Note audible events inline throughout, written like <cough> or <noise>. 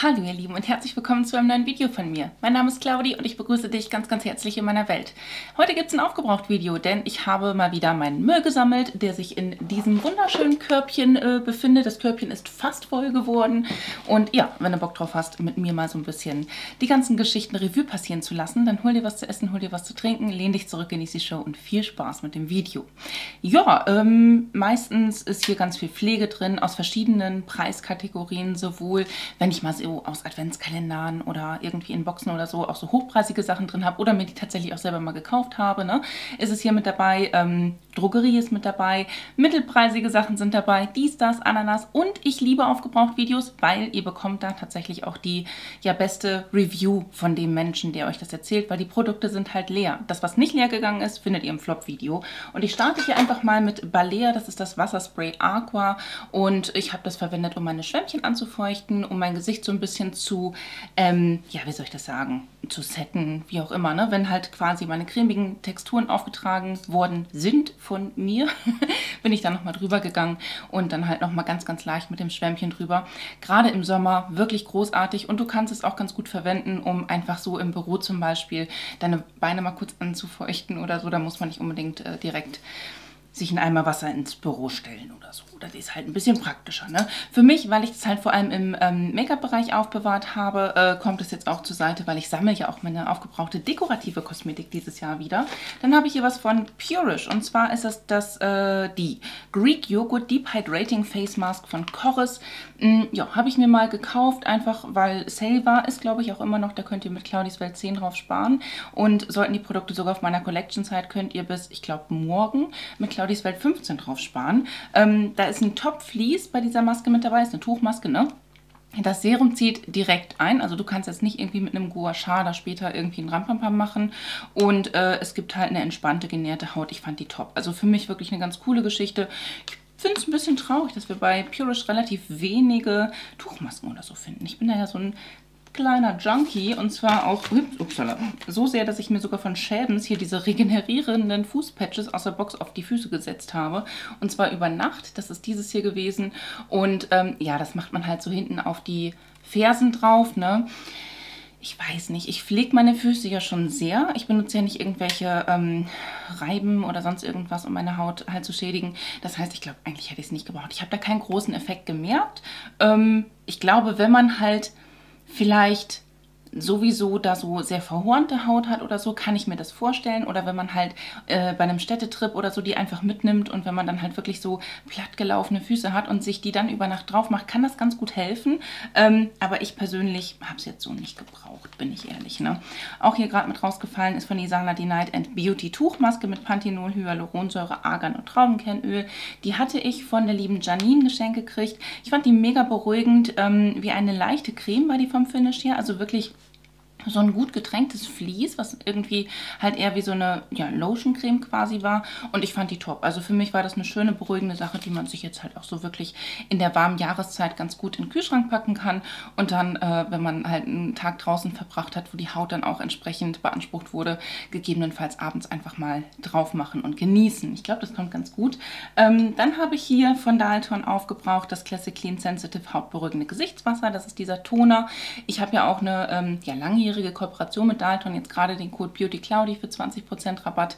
Hallo ihr Lieben und herzlich willkommen zu einem neuen Video von mir. Mein Name ist Claudi und ich begrüße dich ganz, ganz herzlich in meiner Welt. Heute gibt es ein Aufgebraucht-Video, denn ich habe mal wieder meinen Müll gesammelt, der sich in diesem wunderschönen Körbchen äh, befindet. Das Körbchen ist fast voll geworden und ja, wenn du Bock drauf hast, mit mir mal so ein bisschen die ganzen Geschichten Revue passieren zu lassen, dann hol dir was zu essen, hol dir was zu trinken, lehn dich zurück, genieß die Show und viel Spaß mit dem Video. Ja, ähm, meistens ist hier ganz viel Pflege drin aus verschiedenen Preiskategorien, sowohl wenn ich mal so aus Adventskalendern oder irgendwie in Boxen oder so auch so hochpreisige Sachen drin habe oder mir die tatsächlich auch selber mal gekauft habe, ne, ist es hier mit dabei. Ähm, Drogerie ist mit dabei, mittelpreisige Sachen sind dabei, dies, das, Ananas und ich liebe Aufgebraucht-Videos, weil ihr bekommt da tatsächlich auch die ja beste Review von dem Menschen, der euch das erzählt, weil die Produkte sind halt leer. Das, was nicht leer gegangen ist, findet ihr im Flop-Video. Und ich starte hier einfach mal mit Balea, das ist das Wasserspray Aqua und ich habe das verwendet, um meine Schwämmchen anzufeuchten, um mein Gesicht so ein bisschen zu, ähm, ja, wie soll ich das sagen, zu setten, wie auch immer, ne? wenn halt quasi meine cremigen Texturen aufgetragen worden sind von mir, <laughs> bin ich dann nochmal drüber gegangen und dann halt nochmal ganz, ganz leicht mit dem Schwämmchen drüber. Gerade im Sommer wirklich großartig und du kannst es auch ganz gut verwenden, um einfach so im Büro zum Beispiel deine Beine mal kurz anzufeuchten oder so. Da muss man nicht unbedingt äh, direkt sich in Eimer Wasser ins Büro stellen oder so. Das ist halt ein bisschen praktischer. Ne? Für mich, weil ich das halt vor allem im ähm, Make-up-Bereich aufbewahrt habe, äh, kommt es jetzt auch zur Seite, weil ich sammle ja auch meine aufgebrauchte dekorative Kosmetik dieses Jahr wieder. Dann habe ich hier was von Purish und zwar ist das, das äh, die Greek Yogurt Deep Hydrating Face Mask von Chorus. Mm, ja, habe ich mir mal gekauft, einfach weil Sale war. Ist glaube ich auch immer noch, da könnt ihr mit Claudis Welt 10 drauf sparen. Und sollten die Produkte sogar auf meiner Collection-Zeit, könnt ihr bis, ich glaube, morgen mit Claudis Welt 15 drauf sparen. Ähm, da ist ein Top-Fleece bei dieser Maske mit dabei, ist eine Tuchmaske, ne? Das Serum zieht direkt ein, also du kannst jetzt nicht irgendwie mit einem Gua Sha da später irgendwie einen Rampampam machen. Und äh, es gibt halt eine entspannte, genährte Haut. Ich fand die top. Also für mich wirklich eine ganz coole Geschichte. Ich finde es ein bisschen traurig, dass wir bei Purish relativ wenige Tuchmasken oder so finden. Ich bin da ja so ein kleiner Junkie und zwar auch upsala, so sehr, dass ich mir sogar von Schäbens hier diese regenerierenden Fußpatches aus der Box auf die Füße gesetzt habe. Und zwar über Nacht, das ist dieses hier gewesen. Und ähm, ja, das macht man halt so hinten auf die Fersen drauf, ne? ich weiß nicht, ich pflege meine Füße ja schon sehr. Ich benutze ja nicht irgendwelche ähm, Reiben oder sonst irgendwas, um meine Haut halt zu schädigen. Das heißt, ich glaube, eigentlich hätte ich es nicht gebraucht. Ich habe da keinen großen Effekt gemerkt. Ähm, ich glaube, wenn man halt vielleicht sowieso da so sehr verhornte Haut hat oder so, kann ich mir das vorstellen. Oder wenn man halt äh, bei einem Städtetrip oder so die einfach mitnimmt und wenn man dann halt wirklich so plattgelaufene Füße hat und sich die dann über Nacht drauf macht, kann das ganz gut helfen. Ähm, aber ich persönlich habe es jetzt so nicht gebraucht, bin ich ehrlich. Ne? Auch hier gerade mit rausgefallen ist von Isana die Night and Beauty Tuchmaske mit Panthenol, Hyaluronsäure, Argan und Traubenkernöl. Die hatte ich von der lieben Janine geschenkt gekriegt. Ich fand die mega beruhigend, ähm, wie eine leichte Creme war die vom Finish her, also wirklich so ein gut getränktes Vlies, was irgendwie halt eher wie so eine ja, Lotion-Creme quasi war. Und ich fand die top. Also für mich war das eine schöne, beruhigende Sache, die man sich jetzt halt auch so wirklich in der warmen Jahreszeit ganz gut in den Kühlschrank packen kann. Und dann, äh, wenn man halt einen Tag draußen verbracht hat, wo die Haut dann auch entsprechend beansprucht wurde, gegebenenfalls abends einfach mal drauf machen und genießen. Ich glaube, das kommt ganz gut. Ähm, dann habe ich hier von Dalton aufgebraucht das Classic Clean Sensitive Hautberuhigende Gesichtswasser. Das ist dieser Toner. Ich habe ja auch eine ähm, ja, langjährige langjährige Kooperation mit Dalton, jetzt gerade den Code BeautyCloudy für 20% Rabatt.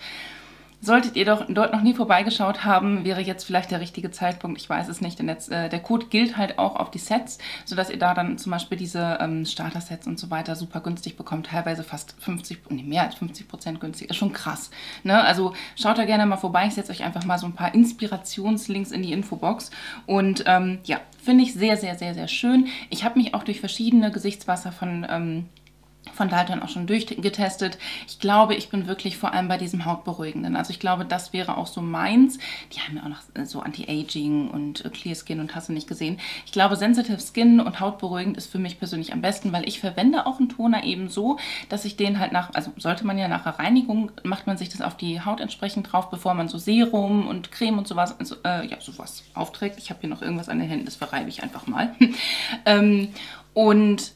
Solltet ihr doch dort noch nie vorbeigeschaut haben, wäre jetzt vielleicht der richtige Zeitpunkt. Ich weiß es nicht, denn jetzt, äh, der Code gilt halt auch auf die Sets, sodass ihr da dann zum Beispiel diese ähm, Starter-Sets und so weiter super günstig bekommt. Teilweise fast 50, nee, mehr als 50 Prozent günstig. Ist schon krass. Ne? Also schaut da gerne mal vorbei. Ich setze euch einfach mal so ein paar Inspirationslinks in die Infobox. Und ähm, ja, finde ich sehr, sehr, sehr, sehr schön. Ich habe mich auch durch verschiedene Gesichtswasser von ähm, von Dalton auch schon durchgetestet. Ich glaube, ich bin wirklich vor allem bei diesem Hautberuhigenden. Also ich glaube, das wäre auch so meins. Die haben ja auch noch äh, so Anti-Aging und äh, Clear Skin und hast du nicht gesehen. Ich glaube, Sensitive Skin und Hautberuhigend ist für mich persönlich am besten, weil ich verwende auch einen Toner eben so, dass ich den halt nach, also sollte man ja nach der Reinigung, macht man sich das auf die Haut entsprechend drauf, bevor man so Serum und Creme und sowas, also, äh, ja, sowas aufträgt. Ich habe hier noch irgendwas an den Händen, das verreibe ich einfach mal. <laughs> ähm, und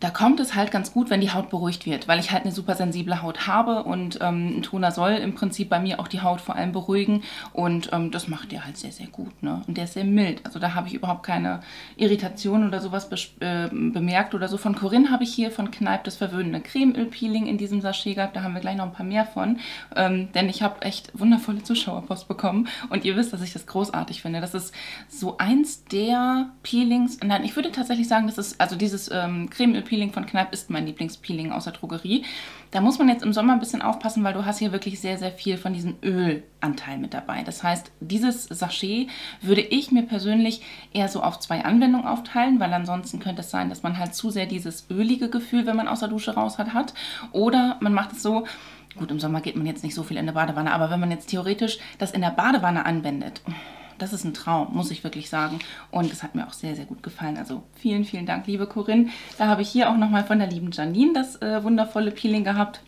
da kommt es halt ganz gut, wenn die Haut beruhigt wird, weil ich halt eine super sensible Haut habe und ähm, ein Toner soll im Prinzip bei mir auch die Haut vor allem beruhigen und ähm, das macht der halt sehr, sehr gut. Ne? Und der ist sehr mild, also da habe ich überhaupt keine Irritation oder sowas äh, bemerkt oder so. Von Corinne habe ich hier von Kneipp das verwöhnende Cremeöl-Peeling in diesem Sachet gehabt, da haben wir gleich noch ein paar mehr von, ähm, denn ich habe echt wundervolle Zuschauerpost bekommen und ihr wisst, dass ich das großartig finde. Das ist so eins der Peelings, nein, ich würde tatsächlich sagen, das ist, also dieses ähm, Cremeöl Peeling von Kneipp ist mein Lieblingspeeling aus der Drogerie. Da muss man jetzt im Sommer ein bisschen aufpassen, weil du hast hier wirklich sehr, sehr viel von diesem Ölanteil mit dabei. Das heißt, dieses Sachet würde ich mir persönlich eher so auf zwei Anwendungen aufteilen, weil ansonsten könnte es sein, dass man halt zu sehr dieses ölige Gefühl, wenn man aus der Dusche raus hat, hat. Oder man macht es so, gut, im Sommer geht man jetzt nicht so viel in der Badewanne, aber wenn man jetzt theoretisch das in der Badewanne anwendet, das ist ein Traum, muss ich wirklich sagen. Und es hat mir auch sehr, sehr gut gefallen. Also vielen, vielen Dank, liebe Corinne. Da habe ich hier auch nochmal von der lieben Janine das äh, wundervolle Peeling gehabt.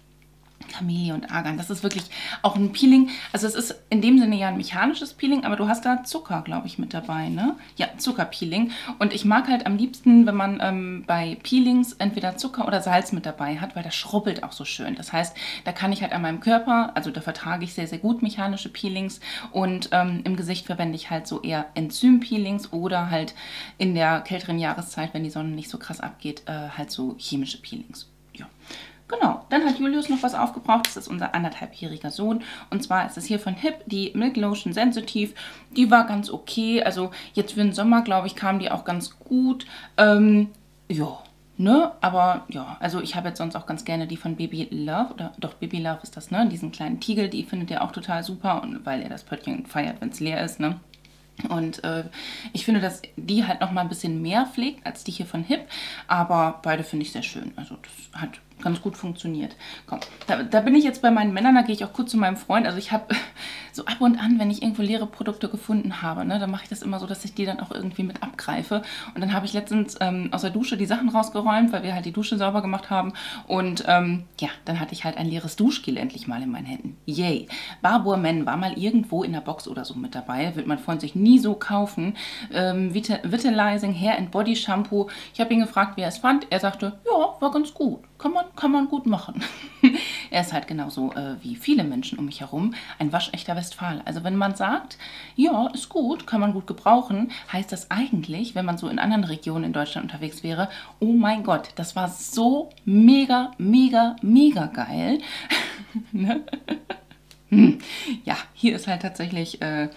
Kamelie und Argan. Das ist wirklich auch ein Peeling. Also es ist in dem Sinne ja ein mechanisches Peeling, aber du hast da Zucker, glaube ich, mit dabei, ne? Ja, Zuckerpeeling. Und ich mag halt am liebsten, wenn man ähm, bei Peelings entweder Zucker oder Salz mit dabei hat, weil das schrubbelt auch so schön. Das heißt, da kann ich halt an meinem Körper, also da vertrage ich sehr, sehr gut mechanische Peelings und ähm, im Gesicht verwende ich halt so eher Enzym-Peelings oder halt in der kälteren Jahreszeit, wenn die Sonne nicht so krass abgeht, äh, halt so chemische Peelings. Ja. Genau, dann hat Julius noch was aufgebraucht. Das ist unser anderthalbjähriger Sohn. Und zwar ist es hier von HIP, die Milk Lotion Sensitive. Die war ganz okay. Also jetzt für den Sommer, glaube ich, kam die auch ganz gut. Ähm, ja, ne? Aber ja, also ich habe jetzt sonst auch ganz gerne die von Baby Love. Oder doch, Baby Love ist das, ne? Diesen kleinen Tiegel, die findet er auch total super. Und weil er das Pöttchen feiert, wenn es leer ist, ne? Und äh, ich finde, dass die halt noch mal ein bisschen mehr pflegt als die hier von Hip. Aber beide finde ich sehr schön. Also das hat ganz gut funktioniert. Komm, da, da, bin ich jetzt bei meinen Männern, da gehe ich auch kurz zu meinem Freund. Also ich habe <laughs> so ab und an, wenn ich irgendwo leere Produkte gefunden habe, ne, dann mache ich das immer so, dass ich die dann auch irgendwie mit abgreife. Und dann habe ich letztens ähm, aus der Dusche die Sachen rausgeräumt, weil wir halt die Dusche sauber gemacht haben. Und ähm, ja, dann hatte ich halt ein leeres Duschgel endlich mal in meinen Händen. Yay! Barbour Men war mal irgendwo in der Box oder so mit dabei. Wird mein Freund sich nie so kaufen. Ähm, Vitalizing Hair and Body Shampoo. Ich habe ihn gefragt, wie er es fand. Er sagte, ja, war ganz gut. Kann man, kann man gut machen. <laughs> er ist halt genauso äh, wie viele Menschen um mich herum ein waschechter Westfale. Also wenn man sagt, ja, ist gut, kann man gut gebrauchen, heißt das eigentlich, wenn man so in anderen Regionen in Deutschland unterwegs wäre, oh mein Gott, das war so mega, mega, mega geil. <laughs> ne? hm. Ja, hier ist halt tatsächlich... Äh,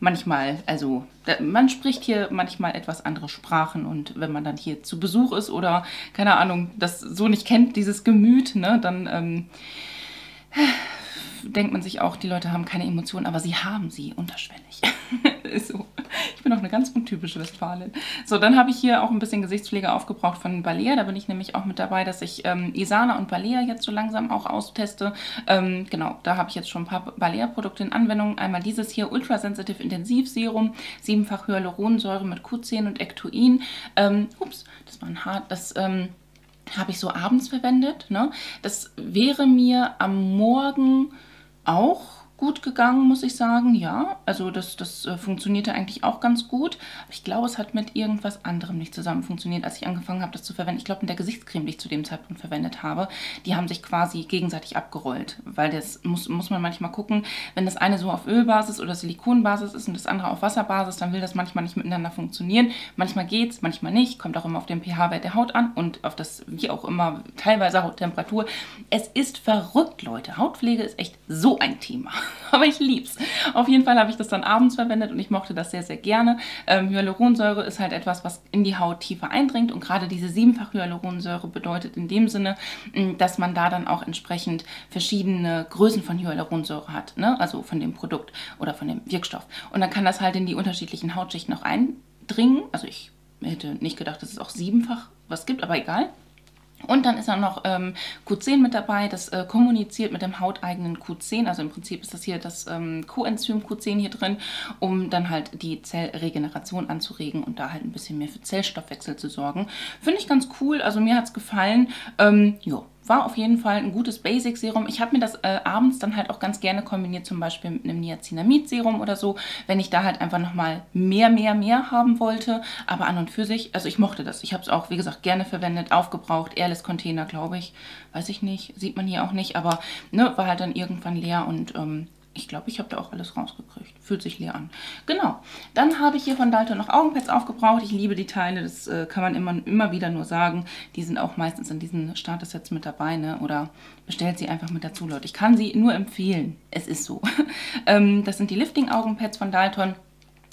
manchmal, also man spricht hier manchmal etwas andere Sprachen und wenn man dann hier zu Besuch ist oder, keine Ahnung, das so nicht kennt, dieses Gemüt, ne, dann ähm, denkt man sich auch, die Leute haben keine Emotionen, aber sie haben sie unterschwellig. <laughs> so. Ich bin auch eine ganz untypische Westfalin. So, dann habe ich hier auch ein bisschen Gesichtspflege aufgebraucht von Balea. Da bin ich nämlich auch mit dabei, dass ich ähm, Isana und Balea jetzt so langsam auch austeste. Ähm, genau, da habe ich jetzt schon ein paar Balea-Produkte in Anwendung. Einmal dieses hier Ultrasensitive Intensivserum, siebenfach Hyaluronsäure mit Q10 und Ectoin. Ähm, ups, das war ein hart, das... Ähm, habe ich so abends verwendet. Ne? Das wäre mir am Morgen auch gut gegangen, muss ich sagen. Ja, also das, das äh, funktionierte eigentlich auch ganz gut. Ich glaube, es hat mit irgendwas anderem nicht zusammen funktioniert, als ich angefangen habe, das zu verwenden. Ich glaube, mit der Gesichtscreme, die ich zu dem Zeitpunkt verwendet habe, die haben sich quasi gegenseitig abgerollt. Weil das muss, muss man manchmal gucken, wenn das eine so auf Ölbasis oder Silikonbasis ist und das andere auf Wasserbasis, dann will das manchmal nicht miteinander funktionieren. Manchmal geht es, manchmal nicht. Kommt auch immer auf den pH-Wert der Haut an und auf das, wie auch immer, teilweise Hauttemperatur. Es ist verrückt, Leute. Hautpflege ist echt so ein Thema. <laughs> aber ich lieb's. Auf jeden Fall habe ich das dann abends verwendet und ich mochte das sehr, sehr gerne. Ähm, Hyaluronsäure ist halt etwas, was in die Haut tiefer eindringt und gerade diese siebenfach Hyaluronsäure bedeutet in dem Sinne, mm, dass man da dann auch entsprechend verschiedene Größen von Hyaluronsäure hat, ne? also von dem Produkt oder von dem Wirkstoff. Und dann kann das halt in die unterschiedlichen Hautschichten auch eindringen. Also ich hätte nicht gedacht, dass es auch siebenfach was gibt, aber egal. Und dann ist dann noch ähm, Q10 mit dabei, das äh, kommuniziert mit dem hauteigenen Q10. Also im Prinzip ist das hier das ähm, Coenzym Q10 hier drin, um dann halt die Zellregeneration anzuregen und da halt ein bisschen mehr für Zellstoffwechsel zu sorgen. Finde ich ganz cool, also mir hat es gefallen. Ähm, ja, war auf jeden Fall ein gutes Basic-Serum. Ich habe mir das äh, abends dann halt auch ganz gerne kombiniert, zum Beispiel mit einem Niacinamid-Serum oder so, wenn ich da halt einfach nochmal mehr, mehr, mehr haben wollte. Aber an und für sich, also ich mochte das. Ich habe es auch, wie gesagt, gerne verwendet, aufgebraucht, Airless-Container, glaube ich. Weiß ich nicht, sieht man hier auch nicht, aber ne, war halt dann irgendwann leer und ähm, ich glaube, ich habe da auch alles rausgekriegt. Fühlt sich leer an. Genau. Dann habe ich hier von Dalton noch Augenpads aufgebraucht. Ich liebe die Teile, das äh, kann man immer, immer wieder nur sagen. Die sind auch meistens in diesen Starter-Sets mit dabei, ne? Oder bestellt sie einfach mit dazu, Leute. Ich kann sie nur empfehlen. Es ist so. <laughs> ähm, das sind die Lifting-Augenpads von Dalton.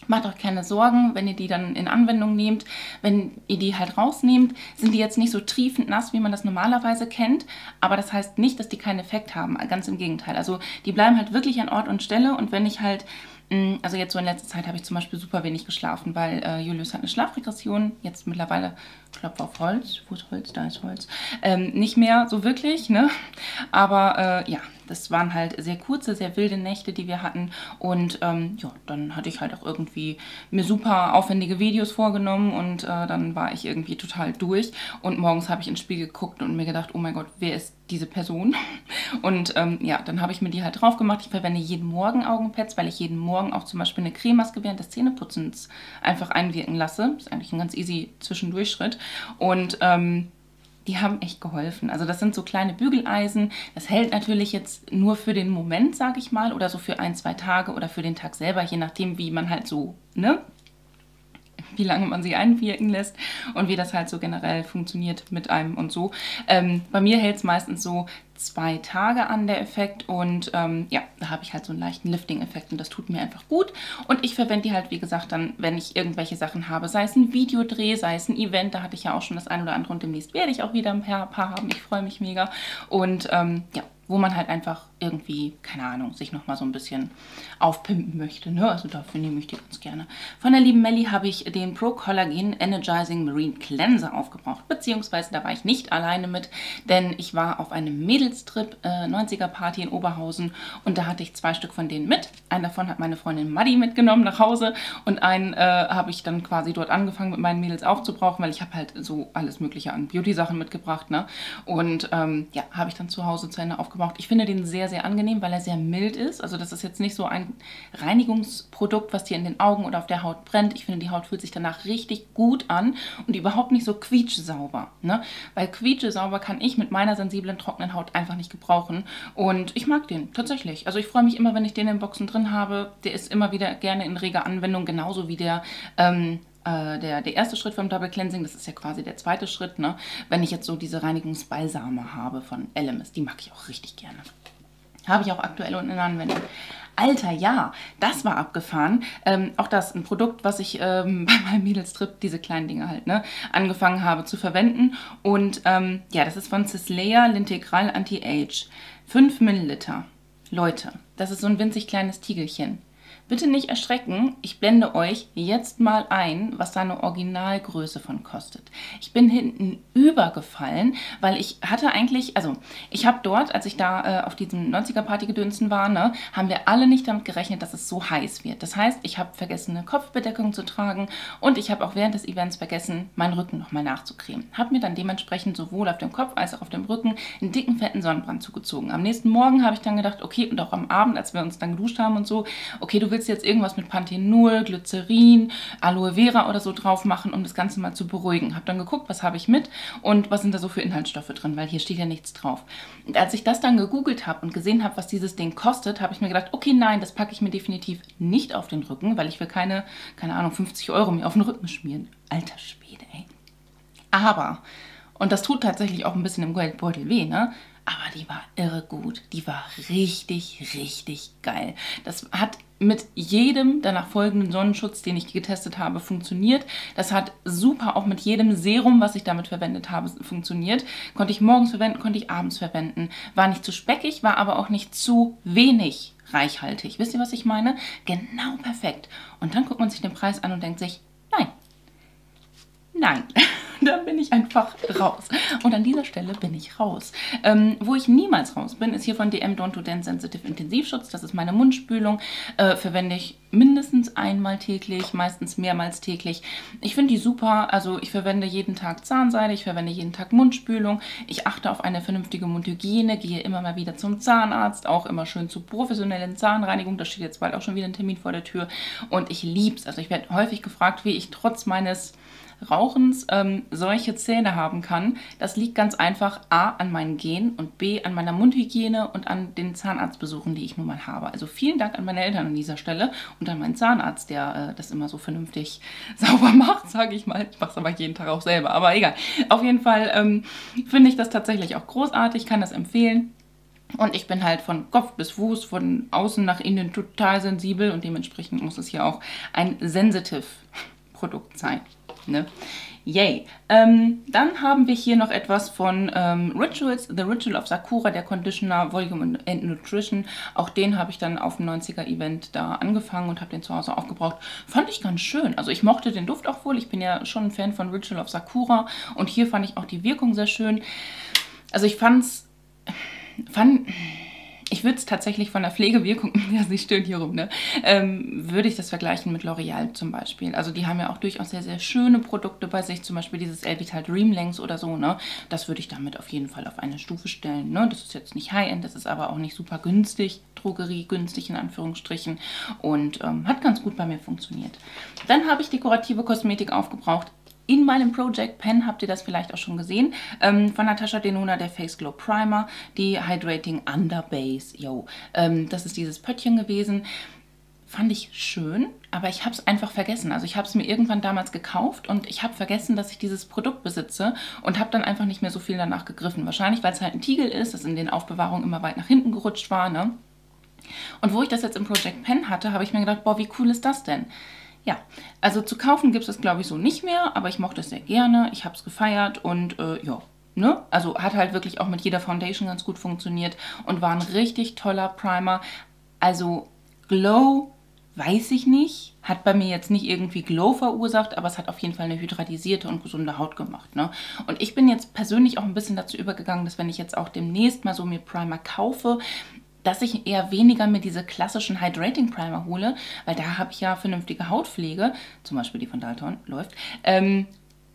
Macht euch keine Sorgen, wenn ihr die dann in Anwendung nehmt. Wenn ihr die halt rausnehmt, sind die jetzt nicht so triefend nass, wie man das normalerweise kennt. Aber das heißt nicht, dass die keinen Effekt haben. Ganz im Gegenteil. Also die bleiben halt wirklich an Ort und Stelle. Und wenn ich halt mm, also jetzt so in letzter Zeit habe ich zum Beispiel super wenig geschlafen, weil äh, Julius hat eine Schlafregression. Jetzt mittlerweile, Klopf auf Holz, wo ist Holz? Da ist Holz. Ähm, nicht mehr so wirklich, ne? Aber äh, ja, das waren halt sehr kurze, sehr wilde Nächte, die wir hatten. Und ähm, ja, dann hatte ich halt auch irgendwie mir super aufwendige Videos vorgenommen und äh, dann war ich irgendwie total durch. Und morgens habe ich ins Spiel geguckt und mir gedacht, oh mein Gott, wer ist diese Person? <laughs> Und ähm, ja, dann habe ich mir die halt drauf gemacht. Ich verwende jeden Morgen Augenpads, weil ich jeden Morgen auch zum Beispiel eine Cremaske während des Zähneputzens einfach einwirken lasse. Ist eigentlich ein ganz easy Zwischendurchschritt. Und ähm, die haben echt geholfen. Also das sind so kleine Bügeleisen. Das hält natürlich jetzt nur für den Moment, sage ich mal, oder so für ein, zwei Tage oder für den Tag selber, je nachdem, wie man halt so, ne, <laughs> wie lange man sie einwirken lässt und wie das halt so generell funktioniert mit einem und so. Ähm, bei mir hält es meistens so zwei Tage an, der Effekt. Und ähm, ja, da habe ich halt so einen leichten Lifting-Effekt und das tut mir einfach gut. Und ich verwende die halt, wie gesagt, dann, wenn ich irgendwelche Sachen habe, sei es ein Videodreh, sei es ein Event, da hatte ich ja auch schon das ein oder andere und demnächst werde ich auch wieder ein paar haben. Ich freue mich mega. Und ähm, ja, wo man halt einfach irgendwie, keine Ahnung, sich nochmal so ein bisschen aufpimpen möchte. Ne? Also dafür nehme ich die ganz gerne. Von der lieben Melli habe ich den Pro Collagen Energizing Marine Cleanser aufgebraucht. Beziehungsweise da war ich nicht alleine mit, denn ich war auf einem Mädelstrip, äh, 90er Party in Oberhausen und da hatte ich zwei Stück von denen mit. Einen davon hat meine Freundin Maddi mitgenommen nach Hause und einen äh, habe ich dann quasi dort angefangen mit meinen Mädels aufzubrauchen, weil ich habe halt so alles mögliche an Beauty-Sachen mitgebracht. Ne? Und ähm, ja, habe ich dann zu Hause zu Ende aufgebraucht. Ich finde den sehr, sehr angenehm, weil er sehr mild ist. Also das ist jetzt nicht so ein Reinigungsprodukt, was dir in den Augen oder auf der Haut brennt. Ich finde, die Haut fühlt sich danach richtig gut an und überhaupt nicht so quietschsauber. Ne? Weil quietschsauber kann ich mit meiner sensiblen, trockenen Haut einfach nicht gebrauchen. Und ich mag den tatsächlich. Also ich freue mich immer, wenn ich den in Boxen drin habe. Der ist immer wieder gerne in reger Anwendung, genauso wie der... Ähm, äh, der, der erste Schritt vom Double Cleansing, das ist ja quasi der zweite Schritt, ne? wenn ich jetzt so diese Reinigungsbalsame habe von Elemis, die mag ich auch richtig gerne. Habe ich auch aktuell unten in Anwendung. Alter, ja, das war abgefahren. Ähm, auch das, ein Produkt, was ich ähm, <laughs> bei meinem Mädelstrip, diese kleinen Dinge halt, ne, angefangen habe zu verwenden. Und ähm, ja, das ist von Cislea Lintegral Anti-Age. 5 Milliliter. Leute, das ist so ein winzig kleines Tiegelchen. Bitte nicht erschrecken, ich blende euch jetzt mal ein, was seine Originalgröße von kostet. Ich bin hinten übergefallen, weil ich hatte eigentlich, also ich habe dort, als ich da äh, auf diesem 90er Party gedünsten war, ne, haben wir alle nicht damit gerechnet, dass es so heiß wird. Das heißt, ich habe vergessen, eine Kopfbedeckung zu tragen und ich habe auch während des Events vergessen, meinen Rücken nochmal nachzucremen. Habe mir dann dementsprechend sowohl auf dem Kopf als auch auf dem Rücken einen dicken, fetten Sonnenbrand zugezogen. Am nächsten Morgen habe ich dann gedacht, okay, und auch am Abend, als wir uns dann geduscht haben und so, okay, du willst jetzt irgendwas mit Panthenol, Glycerin, Aloe Vera oder so drauf machen, um das Ganze mal zu beruhigen. Habe dann geguckt, was habe ich mit und was sind da so für Inhaltsstoffe drin, weil hier steht ja nichts drauf. Und als ich das dann gegoogelt habe und gesehen habe, was dieses Ding kostet, habe ich mir gedacht, okay, nein, das packe ich mir definitiv nicht auf den Rücken, weil ich will keine, keine Ahnung, 50 Euro mir auf den Rücken schmieren. Alter Schwede, ey. Aber, und das tut tatsächlich auch ein bisschen im Geldbeutel weh, ne? Aber die war irre gut. Die war richtig, richtig geil. Das hat mit jedem danach folgenden Sonnenschutz, den ich getestet habe, funktioniert. Das hat super auch mit jedem Serum, was ich damit verwendet habe, funktioniert. Konnte ich morgens verwenden, konnte ich abends verwenden. War nicht zu speckig, war aber auch nicht zu wenig reichhaltig. Wisst ihr, was ich meine? Genau perfekt. Und dann guckt man sich den Preis an und denkt sich, nein. <laughs> Dann bin ich einfach raus. Und an dieser Stelle bin ich raus. Ähm, wo ich niemals raus bin, ist hier von DM Don't Do Dance Sensitive Intensivschutz. Das ist meine Mundspülung. Äh, verwende ich mindestens einmal täglich, meistens mehrmals täglich. Ich finde die super. Also ich verwende jeden Tag Zahnseide, ich verwende jeden Tag Mundspülung. Ich achte auf eine vernünftige Mundhygiene, gehe immer mal wieder zum Zahnarzt, auch immer schön zur professionellen Zahnreinigung. Da steht jetzt bald auch schon wieder ein Termin vor der Tür. Und ich liebe es. Also ich werde häufig gefragt, wie ich trotz meines Rauchens ähm, solche Zähne haben kann, das liegt ganz einfach A an meinen Genen und B an meiner Mundhygiene und an den Zahnarztbesuchen, die ich nun mal habe. Also vielen Dank an meine Eltern an dieser Stelle und an meinen Zahnarzt, der äh, das immer so vernünftig <laughs> sauber macht, sage ich mal. Ich mache es aber jeden Tag auch selber, aber egal. Auf jeden Fall ähm, finde ich das tatsächlich auch großartig, kann das empfehlen. Und ich bin halt von Kopf bis Fuß, von außen nach innen total sensibel und dementsprechend muss es hier auch ein sensitive <laughs> Produkt sein. Ne? Yay. Ähm, dann haben wir hier noch etwas von ähm, Rituals, The Ritual of Sakura, der Conditioner Volume and Nutrition. Auch den habe ich dann auf dem 90er-Event da angefangen und habe den zu Hause aufgebraucht. Fand ich ganz schön. Also ich mochte den Duft auch wohl. Ich bin ja schon ein Fan von Ritual of Sakura und hier fand ich auch die Wirkung sehr schön. Also ich fand's... Fand, ich würde es tatsächlich von der Pflegewirkung, <laughs> ja, sie stöhnt hier rum, ne, ähm, würde ich das vergleichen mit L'Oreal zum Beispiel. Also die haben ja auch durchaus sehr, sehr schöne Produkte bei sich, zum Beispiel dieses Elvital Dream Lengths oder so, ne. Das würde ich damit auf jeden Fall auf eine Stufe stellen, ne. Das ist jetzt nicht High-End, das ist aber auch nicht super günstig, Drogerie günstig in Anführungsstrichen und ähm, hat ganz gut bei mir funktioniert. Dann habe ich dekorative Kosmetik aufgebraucht in meinem Project Pen habt ihr das vielleicht auch schon gesehen, ähm, von Natascha Denona, der Face Glow Primer, die Hydrating Under Base. Yo, ähm, das ist dieses Pöttchen gewesen. Fand ich schön, aber ich habe es einfach vergessen. Also ich habe es mir irgendwann damals gekauft und ich habe vergessen, dass ich dieses Produkt besitze und habe dann einfach nicht mehr so viel danach gegriffen. Wahrscheinlich, weil es halt ein Tiegel ist, das in den Aufbewahrungen immer weit nach hinten gerutscht war. Ne? Und wo ich das jetzt im Project Pen hatte, habe ich mir gedacht, boah, wie cool ist das denn? Ja, also zu kaufen gibt es glaube ich so nicht mehr, aber ich mochte es sehr gerne, ich habe es gefeiert und äh, ja, ne? Also hat halt wirklich auch mit jeder Foundation ganz gut funktioniert und war ein richtig toller Primer. Also Glow weiß ich nicht, hat bei mir jetzt nicht irgendwie Glow verursacht, aber es hat auf jeden Fall eine hydratisierte und gesunde Haut gemacht. Ne? Und ich bin jetzt persönlich auch ein bisschen dazu übergegangen, dass wenn ich jetzt auch demnächst mal so mir Primer kaufe, dass ich eher weniger mir diese klassischen Hydrating Primer hole, weil da habe ich ja vernünftige Hautpflege, zum Beispiel die von Dalton läuft. Ähm,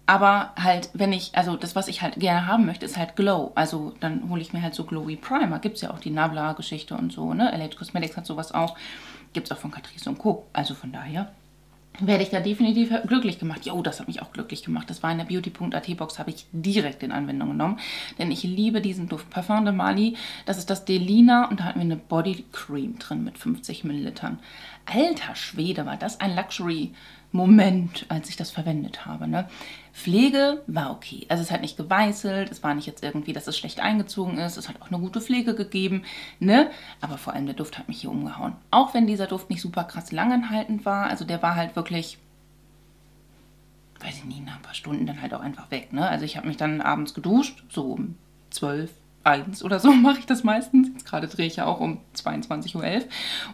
aber halt, wenn ich, also das, was ich halt gerne haben möchte, ist halt Glow. Also dann hole ich mir halt so Glowy Primer. Gibt es ja auch die Nabla-Geschichte und so, ne? LH Cosmetics hat sowas auch. Gibt es auch von Catrice und Co. Also von daher werde ich da definitiv glücklich gemacht. Jo, das hat mich auch glücklich gemacht. Das war in der Beauty.at Box, habe ich direkt in Anwendung genommen. Denn ich liebe diesen Duft. Parfum de Mali, das ist das Delina und da hatten wir eine Body Cream drin mit 50 Millilitern. Alter Schwede, war das ein Luxury Moment, als ich das verwendet habe. Ne? Pflege war okay. Also es hat nicht geweißelt, es war nicht jetzt irgendwie, dass es schlecht eingezogen ist. Es hat auch eine gute Pflege gegeben. Ne? Aber vor allem der Duft hat mich hier umgehauen. Auch wenn dieser Duft nicht super krass langanhaltend war. Also der war halt wirklich, weiß ich nicht, nach ein paar Stunden dann halt auch einfach weg. Ne? Also ich habe mich dann abends geduscht, so um 12, 1 oder so <laughs> mache ich das meistens. Jetzt gerade drehe ich ja auch um 22.11 Uhr.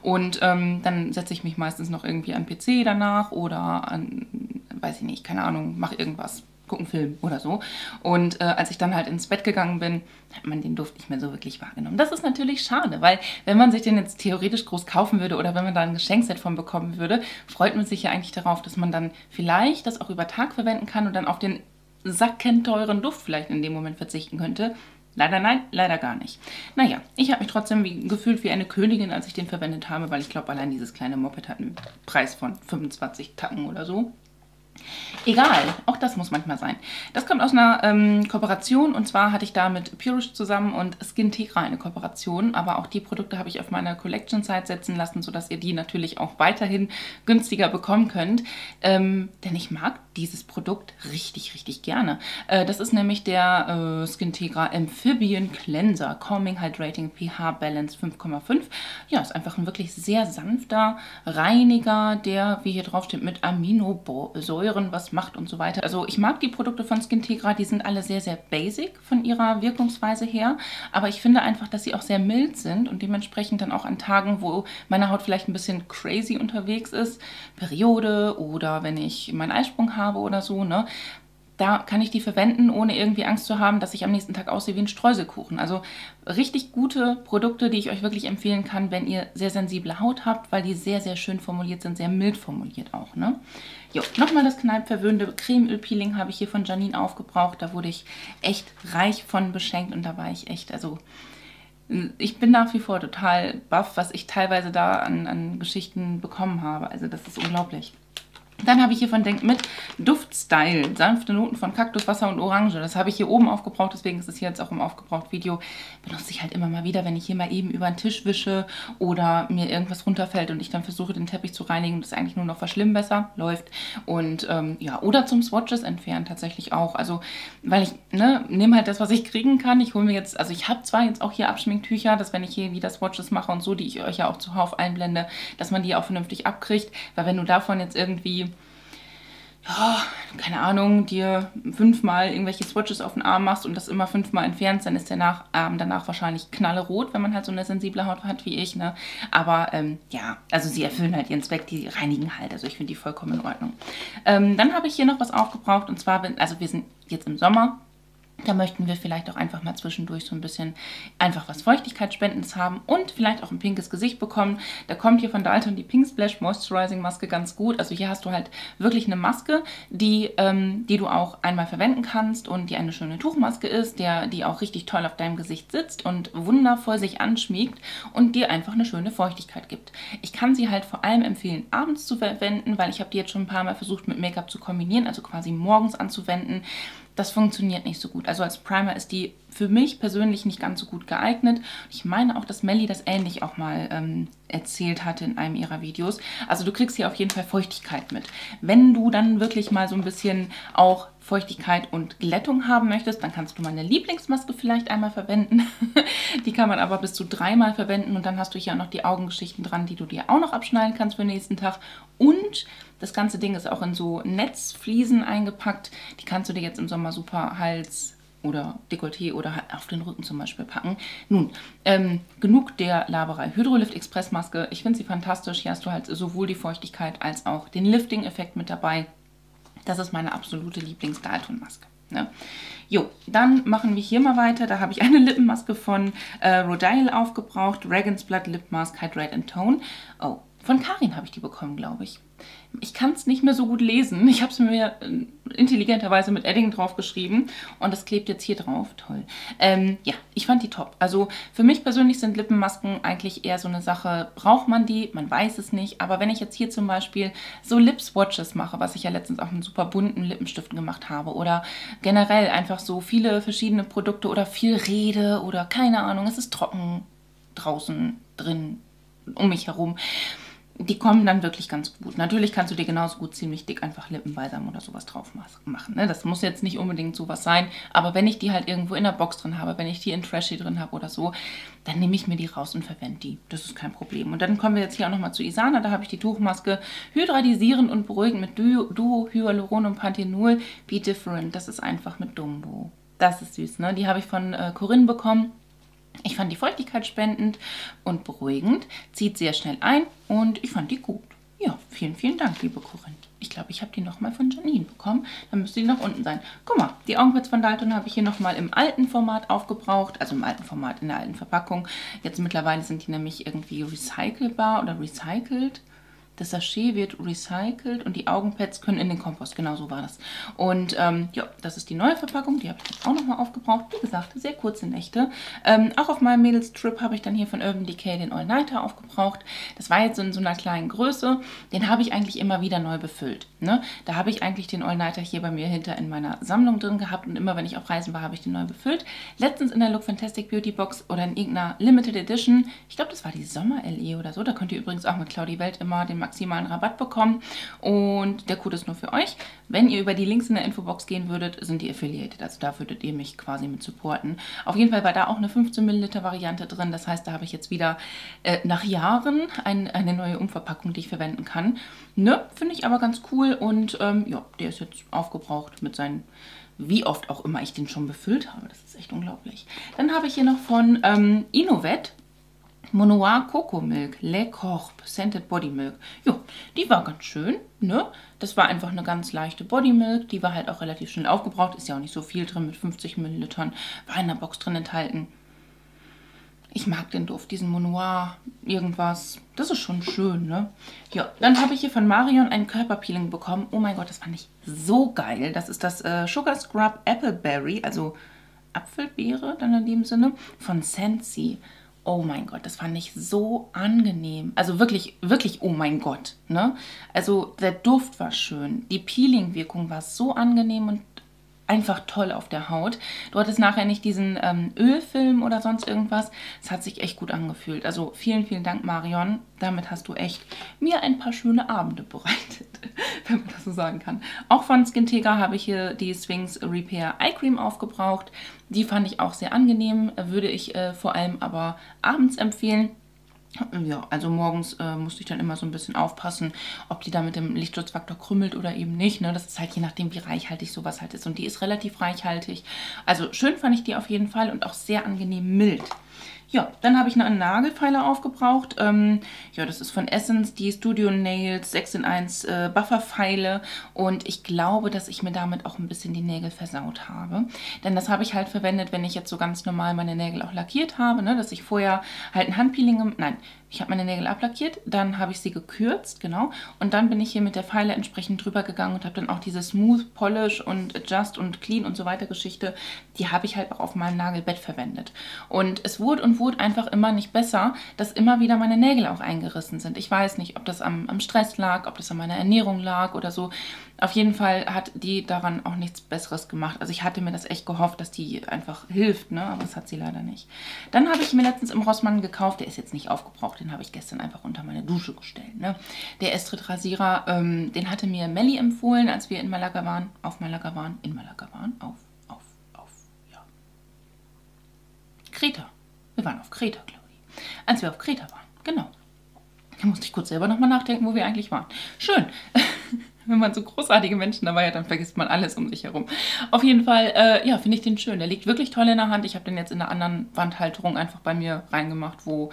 Und ähm, dann setze ich mich meistens noch irgendwie an PC danach oder an, weiß ich nicht, keine Ahnung, mache irgendwas, gucke einen Film oder so. Und äh, als ich dann halt ins Bett gegangen bin, hat man den Duft nicht mehr so wirklich wahrgenommen. Das ist natürlich schade, weil wenn man sich den jetzt theoretisch groß kaufen würde oder wenn man da ein Geschenkset von bekommen würde, freut man sich ja eigentlich darauf, dass man dann vielleicht das auch über Tag verwenden kann und dann auf den sackenteuren Duft vielleicht in dem Moment verzichten könnte. Leider nein, leider gar nicht. Naja, ich habe mich trotzdem wie, gefühlt wie eine Königin, als ich den verwendet habe, weil ich glaube, allein dieses kleine Moped hat einen Preis von 25 Tacken oder so. Egal, auch das muss manchmal sein. Das kommt aus einer ähm, Kooperation und zwar hatte ich da mit Purish zusammen und Skintegra eine Kooperation, aber auch die Produkte habe ich auf meiner Collection-Site setzen lassen, sodass ihr die natürlich auch weiterhin günstiger bekommen könnt. Ähm, denn ich mag dieses Produkt richtig, richtig gerne. Äh, das ist nämlich der äh, Skintegra Amphibian Cleanser Calming Hydrating pH Balance 5,5. Ja, ist einfach ein wirklich sehr sanfter Reiniger, der, wie hier drauf steht, mit Aminosäuren was macht und so weiter. Also ich mag die Produkte von Skintegra, die sind alle sehr, sehr basic von ihrer Wirkungsweise her, aber ich finde einfach, dass sie auch sehr mild sind und dementsprechend dann auch an Tagen, wo meine Haut vielleicht ein bisschen crazy unterwegs ist, Periode oder wenn ich meinen Eisprung habe oder so, ne, da kann ich die verwenden, ohne irgendwie Angst zu haben, dass ich am nächsten Tag aussehe wie ein Streuselkuchen. Also richtig gute Produkte, die ich euch wirklich empfehlen kann, wenn ihr sehr sensible Haut habt, weil die sehr, sehr schön formuliert sind, sehr mild formuliert auch. Ne? Jo, nochmal das knallverwöhnte Cremeölpeeling habe ich hier von Janine aufgebraucht. Da wurde ich echt reich von beschenkt und da war ich echt, also ich bin nach wie vor total baff, was ich teilweise da an, an Geschichten bekommen habe. Also das ist unglaublich. Dann habe ich hier von Denk mit Duftstyle, sanfte Noten von Kaktus, Wasser und Orange. Das habe ich hier oben aufgebraucht, deswegen ist es hier jetzt auch im Aufgebraucht-Video. Benutze ich halt immer mal wieder, wenn ich hier mal eben über den Tisch wische oder mir irgendwas runterfällt und ich dann versuche, den Teppich zu reinigen das eigentlich nur noch verschlimmbesser läuft. Und ähm, ja, oder zum Swatches entfernen tatsächlich auch. Also, weil ich, ne, nehme halt das, was ich kriegen kann. Ich hole mir jetzt, also ich habe zwar jetzt auch hier Abschminktücher, dass wenn ich hier wieder Swatches mache und so, die ich euch ja auch zuhauf einblende, dass man die auch vernünftig abkriegt. Weil wenn du davon jetzt irgendwie ja, keine Ahnung, dir fünfmal irgendwelche Swatches auf den Arm machst und das immer fünfmal entfernst, dann ist der Nach Arm danach wahrscheinlich knallerot, wenn man halt so eine sensible Haut hat wie ich. Ne? Aber ähm, ja, also sie erfüllen halt ihren Zweck, die reinigen halt. Also ich finde die vollkommen in Ordnung. Ähm, dann habe ich hier noch was aufgebraucht und zwar, also wir sind jetzt im Sommer, da möchten wir vielleicht auch einfach mal zwischendurch so ein bisschen einfach was Feuchtigkeitsspendendes haben und vielleicht auch ein pinkes Gesicht bekommen. Da kommt hier von Dalton die Pink Splash Moisturizing Maske ganz gut. Also hier hast du halt wirklich eine Maske, die, ähm, die du auch einmal verwenden kannst und die eine schöne Tuchmaske ist, der, die auch richtig toll auf deinem Gesicht sitzt und wundervoll sich anschmiegt und dir einfach eine schöne Feuchtigkeit gibt. Ich kann sie halt vor allem empfehlen, abends zu verwenden, weil ich habe die jetzt schon ein paar Mal versucht mit Make-up zu kombinieren, also quasi morgens anzuwenden das funktioniert nicht so gut. Also als Primer ist die für mich persönlich nicht ganz so gut geeignet. Ich meine auch, dass Melly das ähnlich auch mal ähm, erzählt hatte in einem ihrer Videos. Also du kriegst hier auf jeden Fall Feuchtigkeit mit. Wenn du dann wirklich mal so ein bisschen auch Feuchtigkeit und Glättung haben möchtest, dann kannst du meine Lieblingsmaske vielleicht einmal verwenden. <laughs> die kann man aber bis zu dreimal verwenden und dann hast du hier auch noch die Augengeschichten dran, die du dir auch noch abschneiden kannst für den nächsten Tag. Und das ganze Ding ist auch in so Netzfliesen eingepackt. Die kannst du dir jetzt im Sommer super Hals oder Dekolleté oder auf den Rücken zum Beispiel packen. Nun, ähm, genug der Laberei. Hydrolift Express Maske, ich finde sie fantastisch. Hier hast du halt sowohl die Feuchtigkeit als auch den Lifting-Effekt mit dabei. Das ist meine absolute Lieblings-Dalton-Maske. Ne? Jo, dann machen wir hier mal weiter. Da habe ich eine <laughs> Lippenmaske von äh, Rodile aufgebraucht. Dragon's Blood Lip Mask Hydrate and Tone. Oh, von Karin habe ich die bekommen, glaube ich. Ich kann es nicht mehr so gut lesen. Ich habe es mir äh, intelligenterweise mit Edding drauf geschrieben und das klebt jetzt hier drauf. Toll. Ähm, ja, ich fand die top. Also für mich persönlich sind Lippenmasken eigentlich eher so eine Sache, braucht man die? Man weiß es nicht. Aber wenn ich jetzt hier zum Beispiel so Lip-Swatches mache, was ich ja letztens auch mit super bunten Lippenstiften gemacht habe oder generell einfach so viele verschiedene Produkte oder viel Rede oder keine Ahnung, es ist trocken draußen, drin, um mich herum die kommen dann wirklich ganz gut. Natürlich kannst du dir genauso gut ziemlich dick einfach Lippenbalsam oder sowas drauf machen. Ne? Das muss jetzt nicht unbedingt sowas sein, aber wenn ich die halt irgendwo in der Box drin habe, wenn ich die in Trashy drin habe oder so, dann nehme ich mir die raus und verwende die. Das ist kein Problem. Und dann kommen wir jetzt hier auch nochmal zu Isana. Da habe ich die Tuchmaske hydradisierend und beruhigend mit Duo, Hyaluron und Panthenol. Be Different. Das ist einfach mit Dumbo. Das ist süß, ne? Die habe ich von äh, Corinne bekommen. Ich fand die Feuchtigkeit spendend und beruhigend, zieht sehr schnell ein und ich fand die gut. Ja, vielen, vielen Dank, liebe Corinne. Ich glaube, ich habe die nochmal von Janine bekommen. Dann müsste die noch unten sein. Guck mal, die Augenpads von Dalton habe ich hier nochmal im alten Format aufgebraucht. Also im alten Format, in der alten Verpackung. Jetzt mittlerweile sind die nämlich irgendwie recycelbar oder recycelt. Das Sachet wird recycelt und die Augenpads können in den Kompost. Genau so war das. Und ähm, ja, das ist die neue Verpackung. Die habe ich jetzt auch nochmal aufgebraucht. Wie gesagt, sehr kurze Nächte. Ähm, auch auf meinem Mädels-Trip habe ich dann hier von Urban Decay den All-Nighter aufgebraucht. Das war jetzt in so einer kleinen Größe. Den habe ich eigentlich immer wieder neu befüllt. Ne? Da habe ich eigentlich den All-Nighter hier bei mir hinter in meiner Sammlung drin gehabt. Und immer, wenn ich auf Reisen war, habe ich den neu befüllt. Letztens in der Look Fantastic Beauty Box oder in irgendeiner Limited Edition. Ich glaube, das war die Sommer-LE oder so. Da könnt ihr übrigens auch mit Claudi Welt immer den maximalen Rabatt bekommen und der Code ist nur für euch. Wenn ihr über die Links in der Infobox gehen würdet, sind die affiliated, also da würdet ihr mich quasi mit supporten. Auf jeden Fall war da auch eine 15 Milliliter Variante drin, das heißt, da habe ich jetzt wieder äh, nach Jahren ein, eine neue Umverpackung, die ich verwenden kann. Ne, finde ich aber ganz cool und ähm, ja, der ist jetzt aufgebraucht mit seinen wie oft auch immer ich den schon befüllt habe. Das ist echt unglaublich. Dann habe ich hier noch von ähm, Innovet Monoir Coco Milk, Le Corp, Scented Body Milk. Jo, die war ganz schön, ne? Das war einfach eine ganz leichte Body Milk. Die war halt auch relativ schnell aufgebraucht. Ist ja auch nicht so viel drin mit 50 Millilitern. War in der Box drin enthalten. Ich mag den Duft, diesen Monoir, irgendwas. Das ist schon schön, ne? Ja, dann habe ich hier von Marion ein Körperpeeling bekommen. Oh mein Gott, das fand ich so geil. Das ist das äh, Sugar Scrub Appleberry, also Apfelbeere dann in dem Sinne, von Sensi. Oh mein Gott, das fand ich so angenehm. Also wirklich, wirklich, oh mein Gott. Ne? Also der Duft war schön. Die Peeling-Wirkung war so angenehm und einfach toll auf der Haut. Du hattest nachher nicht diesen ähm, Ölfilm oder sonst irgendwas. Es hat sich echt gut angefühlt. Also vielen, vielen Dank, Marion. Damit hast du echt mir ein paar schöne Abende bereitet, <laughs> wenn man das so sagen kann. Auch von Skintegra habe ich hier die Swings Repair Eye Cream aufgebraucht. Die fand ich auch sehr angenehm, würde ich äh, vor allem aber abends empfehlen. Ja, also morgens äh, musste ich dann immer so ein bisschen aufpassen, ob die da mit dem Lichtschutzfaktor krümmelt oder eben nicht. Ne? Das ist halt je nachdem, wie reichhaltig sowas halt ist. Und die ist relativ reichhaltig. Also schön fand ich die auf jeden Fall und auch sehr angenehm mild. Ja, dann habe ich einen Nagelfeiler aufgebraucht. Ähm, ja, das ist von Essence, die Studio Nails 6 in 1 äh, Bufferpfeile. Und ich glaube, dass ich mir damit auch ein bisschen die Nägel versaut habe. Denn das habe ich halt verwendet, wenn ich jetzt so ganz normal meine Nägel auch lackiert habe. Ne? Dass ich vorher halt ein Handpeeling, nein, ich habe meine Nägel ablackiert, dann habe ich sie gekürzt, genau. Und dann bin ich hier mit der Feile entsprechend drüber gegangen und habe dann auch diese Smooth Polish und Adjust und Clean und so weiter Geschichte, die habe ich halt auch auf meinem Nagelbett verwendet. Und es wurde und wurde einfach immer nicht besser, dass immer wieder meine Nägel auch eingerissen sind. Ich weiß nicht, ob das am, am Stress lag, ob das an meiner Ernährung lag oder so. Auf jeden Fall hat die daran auch nichts Besseres gemacht. Also ich hatte mir das echt gehofft, dass die einfach hilft, ne? aber das hat sie leider nicht. Dann habe ich mir letztens im Rossmann gekauft, der ist jetzt nicht aufgebraucht, den habe ich gestern einfach unter meine Dusche gestellt. Ne? Der Estrid Rasierer, ähm, den hatte mir Melli empfohlen, als wir in Malaga waren, auf Malaga waren, in Malaga waren, auf, auf, auf, ja. Kreta. Wir waren auf Kreta, glaube ich. Als wir auf Kreta waren, genau. Da musste ich kurz selber nochmal nachdenken, wo wir eigentlich waren. Schön. <laughs> wenn man so großartige Menschen dabei hat, dann vergisst man alles um sich herum. Auf jeden Fall, äh, ja, finde ich den schön. Der liegt wirklich toll in der Hand. Ich habe den jetzt in einer anderen Wandhalterung einfach bei mir reingemacht, wo,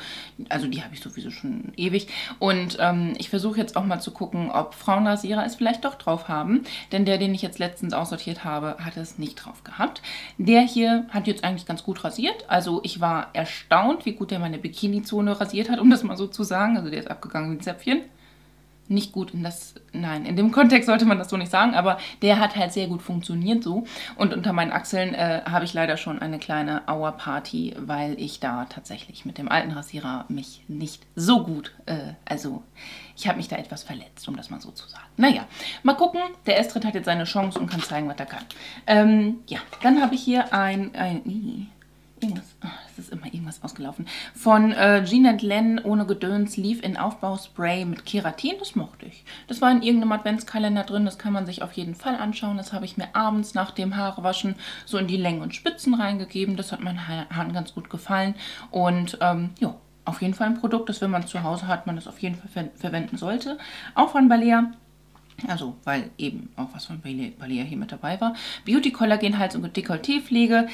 also die habe ich sowieso schon ewig. Und ähm, ich versuche jetzt auch mal zu gucken, ob Frauenrasierer es vielleicht doch drauf haben. Denn der, den ich jetzt letztens aussortiert habe, hat es nicht drauf gehabt. Der hier hat jetzt eigentlich ganz gut rasiert. Also ich war erstaunt, wie gut der meine Bikini-Zone rasiert hat, um das mal so zu sagen. Also der ist abgegangen wie ein Zäpfchen nicht gut in das, nein, in dem Kontext sollte man das so nicht sagen, aber der hat halt sehr gut funktioniert so. Und unter meinen Achseln äh, habe ich leider schon eine kleine Auer-Party, weil ich da tatsächlich mit dem alten Rasierer mich nicht so gut, äh, also ich habe mich da etwas verletzt, um das mal so zu sagen. Naja, mal gucken, der Estrid hat jetzt seine Chance und kann zeigen, was er kann. Ähm, ja, dann habe ich hier ein, ein irgendwas, oh, es ist immer irgendwas ausgelaufen, von äh, Jeanette Len ohne Gedöns lief in Aufbauspray mit Keratin, das mochte ich. Das war in irgendeinem Adventskalender drin, das kann man sich auf jeden Fall anschauen. Das habe ich mir abends nach dem Haarewaschen so in die Längen und Spitzen reingegeben. Das hat meinen Haaren ganz gut gefallen und ähm, ja, auf jeden Fall ein Produkt, das wenn man zu Hause hat, man das auf jeden Fall ver verwenden sollte. Auch von Balea. Also, weil eben auch was von Balea hier mit dabei war. Beauty Collagen Hals- und Dekolleté-Pflege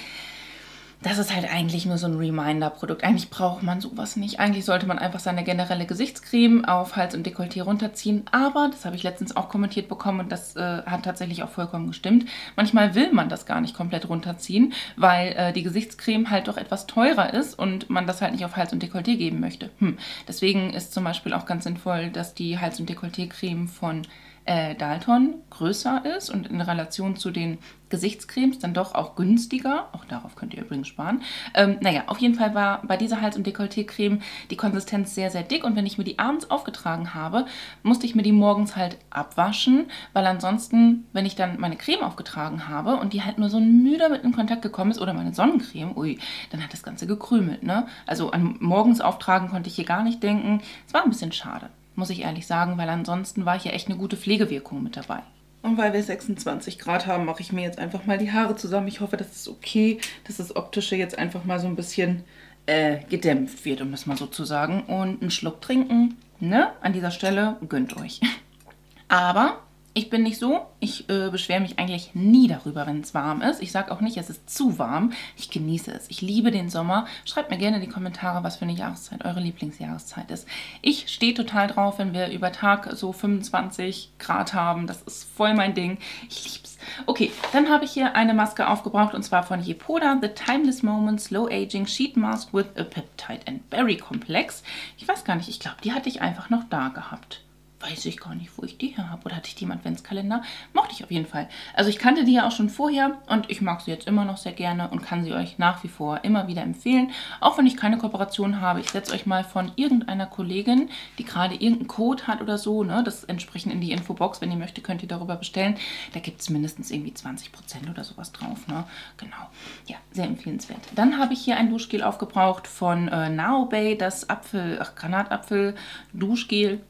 das ist halt eigentlich nur so ein Reminder-Produkt. Eigentlich braucht man sowas nicht. Eigentlich sollte man einfach seine generelle Gesichtscreme auf Hals und Dekolleté runterziehen. Aber, das habe ich letztens auch kommentiert bekommen und das äh, hat tatsächlich auch vollkommen gestimmt. Manchmal will man das gar nicht komplett runterziehen, weil äh, die Gesichtscreme halt doch etwas teurer ist und man das halt nicht auf Hals und Dekolleté geben möchte. Hm. Deswegen ist zum Beispiel auch ganz sinnvoll, dass die Hals- und Dekolleté-Creme von äh, Dalton größer ist und in Relation zu den Gesichtscremes dann doch auch günstiger. Auch darauf könnt ihr übrigens sparen. Ähm, naja, auf jeden Fall war bei dieser Hals- und Dekolleté-Creme die Konsistenz sehr, sehr dick. Und wenn ich mir die abends aufgetragen habe, musste ich mir die morgens halt abwaschen, weil ansonsten, wenn ich dann meine Creme aufgetragen habe und die halt nur so müde mit in Kontakt gekommen ist oder meine Sonnencreme, ui, dann hat das Ganze gekrümelt. Ne? Also an morgens auftragen konnte ich hier gar nicht denken. Es war ein bisschen schade muss ich ehrlich sagen, weil ansonsten war hier echt eine gute Pflegewirkung mit dabei. Und weil wir 26 Grad haben, mache ich mir jetzt einfach mal die Haare zusammen. Ich hoffe, das ist okay, dass das Optische jetzt einfach mal so ein bisschen äh, gedämpft wird, um das mal so zu sagen. Und einen Schluck trinken, ne? An dieser Stelle gönnt euch. <laughs> Aber Ich bin nicht so, ich äh, beschwere mich eigentlich nie darüber, wenn es warm ist. Ich sage auch nicht, es ist zu warm. Ich genieße es. Ich liebe den Sommer. Schreibt mir gerne in die Kommentare, was für eine Jahreszeit eure Lieblingsjahreszeit ist. Ich stehe total drauf, wenn wir über Tag so 25 Grad haben. Das ist voll mein Ding. Ich liebe es. Okay, dann habe ich hier eine Maske aufgebraucht und zwar von Yepoda, The Timeless Moment Slow Aging Sheet Mask with a Peptide and Berry Complex. Ich weiß gar nicht, ich glaube, die hatte ich einfach noch da gehabt weiß ich gar nicht, wo ich die her habe. Oder hatte ich die im Adventskalender? Mochte ich auf jeden Fall. Also ich kannte die ja auch schon vorher und ich mag sie jetzt immer noch sehr gerne und kann sie euch nach wie vor immer wieder empfehlen. Auch wenn ich keine Kooperation habe. Ich setze euch mal von irgendeiner Kollegin, die gerade irgendeinen Code hat oder so, ne, das entsprechend in die Infobox. Wenn ihr möchtet, könnt ihr darüber bestellen. Da gibt es mindestens irgendwie 20% oder sowas drauf. Ne? Genau. Ja, sehr empfehlenswert. Dann habe ich hier ein Duschgel aufgebraucht von äh, Now Bay, das Apfel, ach, Granatapfel Duschgel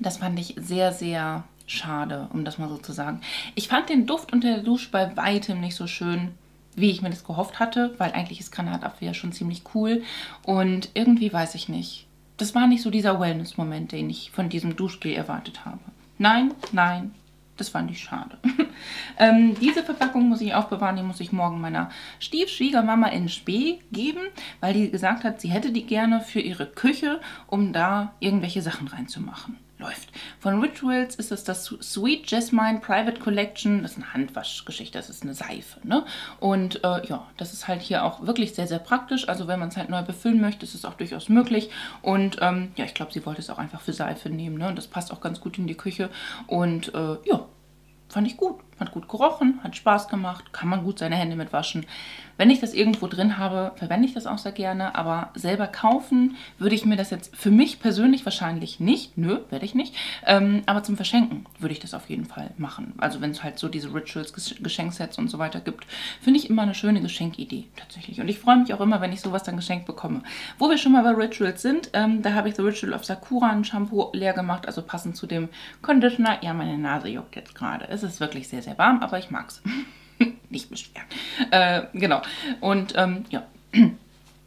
das fand ich sehr, sehr schade, um das mal so zu sagen. Ich fand den Duft unter der Dusche bei weitem nicht so schön, wie ich mir das gehofft hatte, weil eigentlich ist Granatapfel ja schon ziemlich cool. Und irgendwie weiß ich nicht. Das war nicht so dieser Wellness-Moment, den ich von diesem Duschgel erwartet habe. Nein, nein, das fand ich schade. <laughs> ähm, diese Verpackung muss ich aufbewahren, die muss ich morgen meiner Stiefschwiegermama in Spee geben, weil die gesagt hat, sie hätte die gerne für ihre Küche, um da irgendwelche Sachen reinzumachen läuft. Von Rituals ist es das Sweet Jasmine Private Collection. Das ist eine Handwaschgeschichte, das ist eine Seife. Ne? Und äh, ja, das ist halt hier auch wirklich sehr, sehr praktisch. Also wenn man es halt neu befüllen möchte, ist es auch durchaus möglich. Und ähm, ja, ich glaube, sie wollte es auch einfach für Seife nehmen. Ne? Und das passt auch ganz gut in die Küche. Und äh, ja, fand ich gut. Hat gut gerochen, hat Spaß gemacht, kann man gut seine Hände mit waschen. Wenn ich das irgendwo drin habe, verwende ich das auch sehr gerne, aber selber kaufen würde ich mir das jetzt für mich persönlich wahrscheinlich nicht. Nö, werde ich nicht. Ähm, aber zum Verschenken würde ich das auf jeden Fall machen. Also wenn es halt so diese Rituals, Geschenksets und so weiter gibt, finde ich immer eine schöne Geschenkidee tatsächlich. Und ich freue mich auch immer, wenn ich sowas dann geschenkt bekomme. Wo wir schon mal bei Rituals sind, ähm, da habe ich The Ritual of Sakura ein Shampoo leer gemacht, also passend zu dem Conditioner. Ja, meine Nase juckt jetzt gerade. Es ist wirklich sehr, sehr warm, aber ich mag es. <laughs> Nicht beschweren. Äh, genau. Und ähm, ja. <clears throat>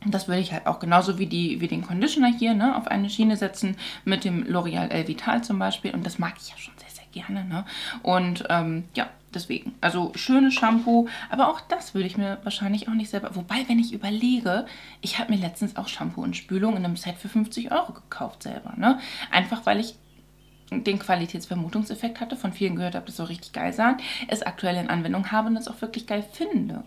Das würde ich halt auch genauso wie, die, wie den Conditioner hier ne, auf eine Schiene setzen mit dem L'Oreal El Vital zum Beispiel. Und das mag ich ja schon sehr, sehr gerne. Ne? Und ähm, ja, deswegen. Also schönes Shampoo, aber auch das würde ich mir wahrscheinlich auch nicht selber... Wobei, wenn ich überlege, ich habe mir letztens auch Shampoo und Spülung in einem Set für 50 Euro gekauft selber. Ne? Einfach, weil ich den Qualitätsvermutungseffekt hatte, von vielen gehört habe, das soll richtig geil sein, es aktuell in Anwendung habe und es auch wirklich geil finde.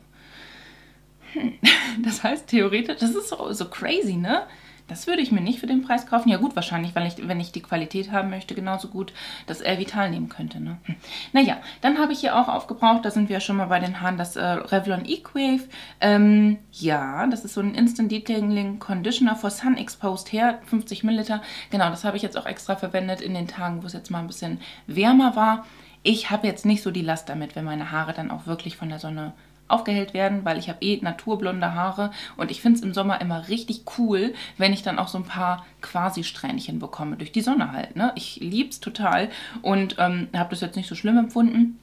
Hm. <laughs> Das heißt, theoretisch, das ist so, so crazy, ne? Das würde ich mir nicht für den Preis kaufen. Ja gut, wahrscheinlich, weil ich, wenn ich die Qualität haben möchte, genauso gut das L Vital nehmen könnte. Ne? Hm. Naja, dann habe ich hier auch aufgebraucht, da sind wir ja schon mal bei den Haaren, das äh, Revlon Equave. Ähm, ja, das ist so ein Instant Detailing Conditioner for Sun Exposed Hair, 50 Milliliter. Genau, das habe ich jetzt auch extra verwendet in den Tagen, wo es jetzt mal ein bisschen wärmer war. Ich habe jetzt nicht so die Last damit, wenn meine Haare dann auch wirklich von der Sonne aufgehellt werden, weil ich habe eh naturblonde Haare und ich finde es im Sommer immer richtig cool, wenn ich dann auch so ein paar Quasi-Strähnchen bekomme, durch die Sonne halt. Ne? Ich liebe es total und ähm, habe das jetzt nicht so schlimm empfunden.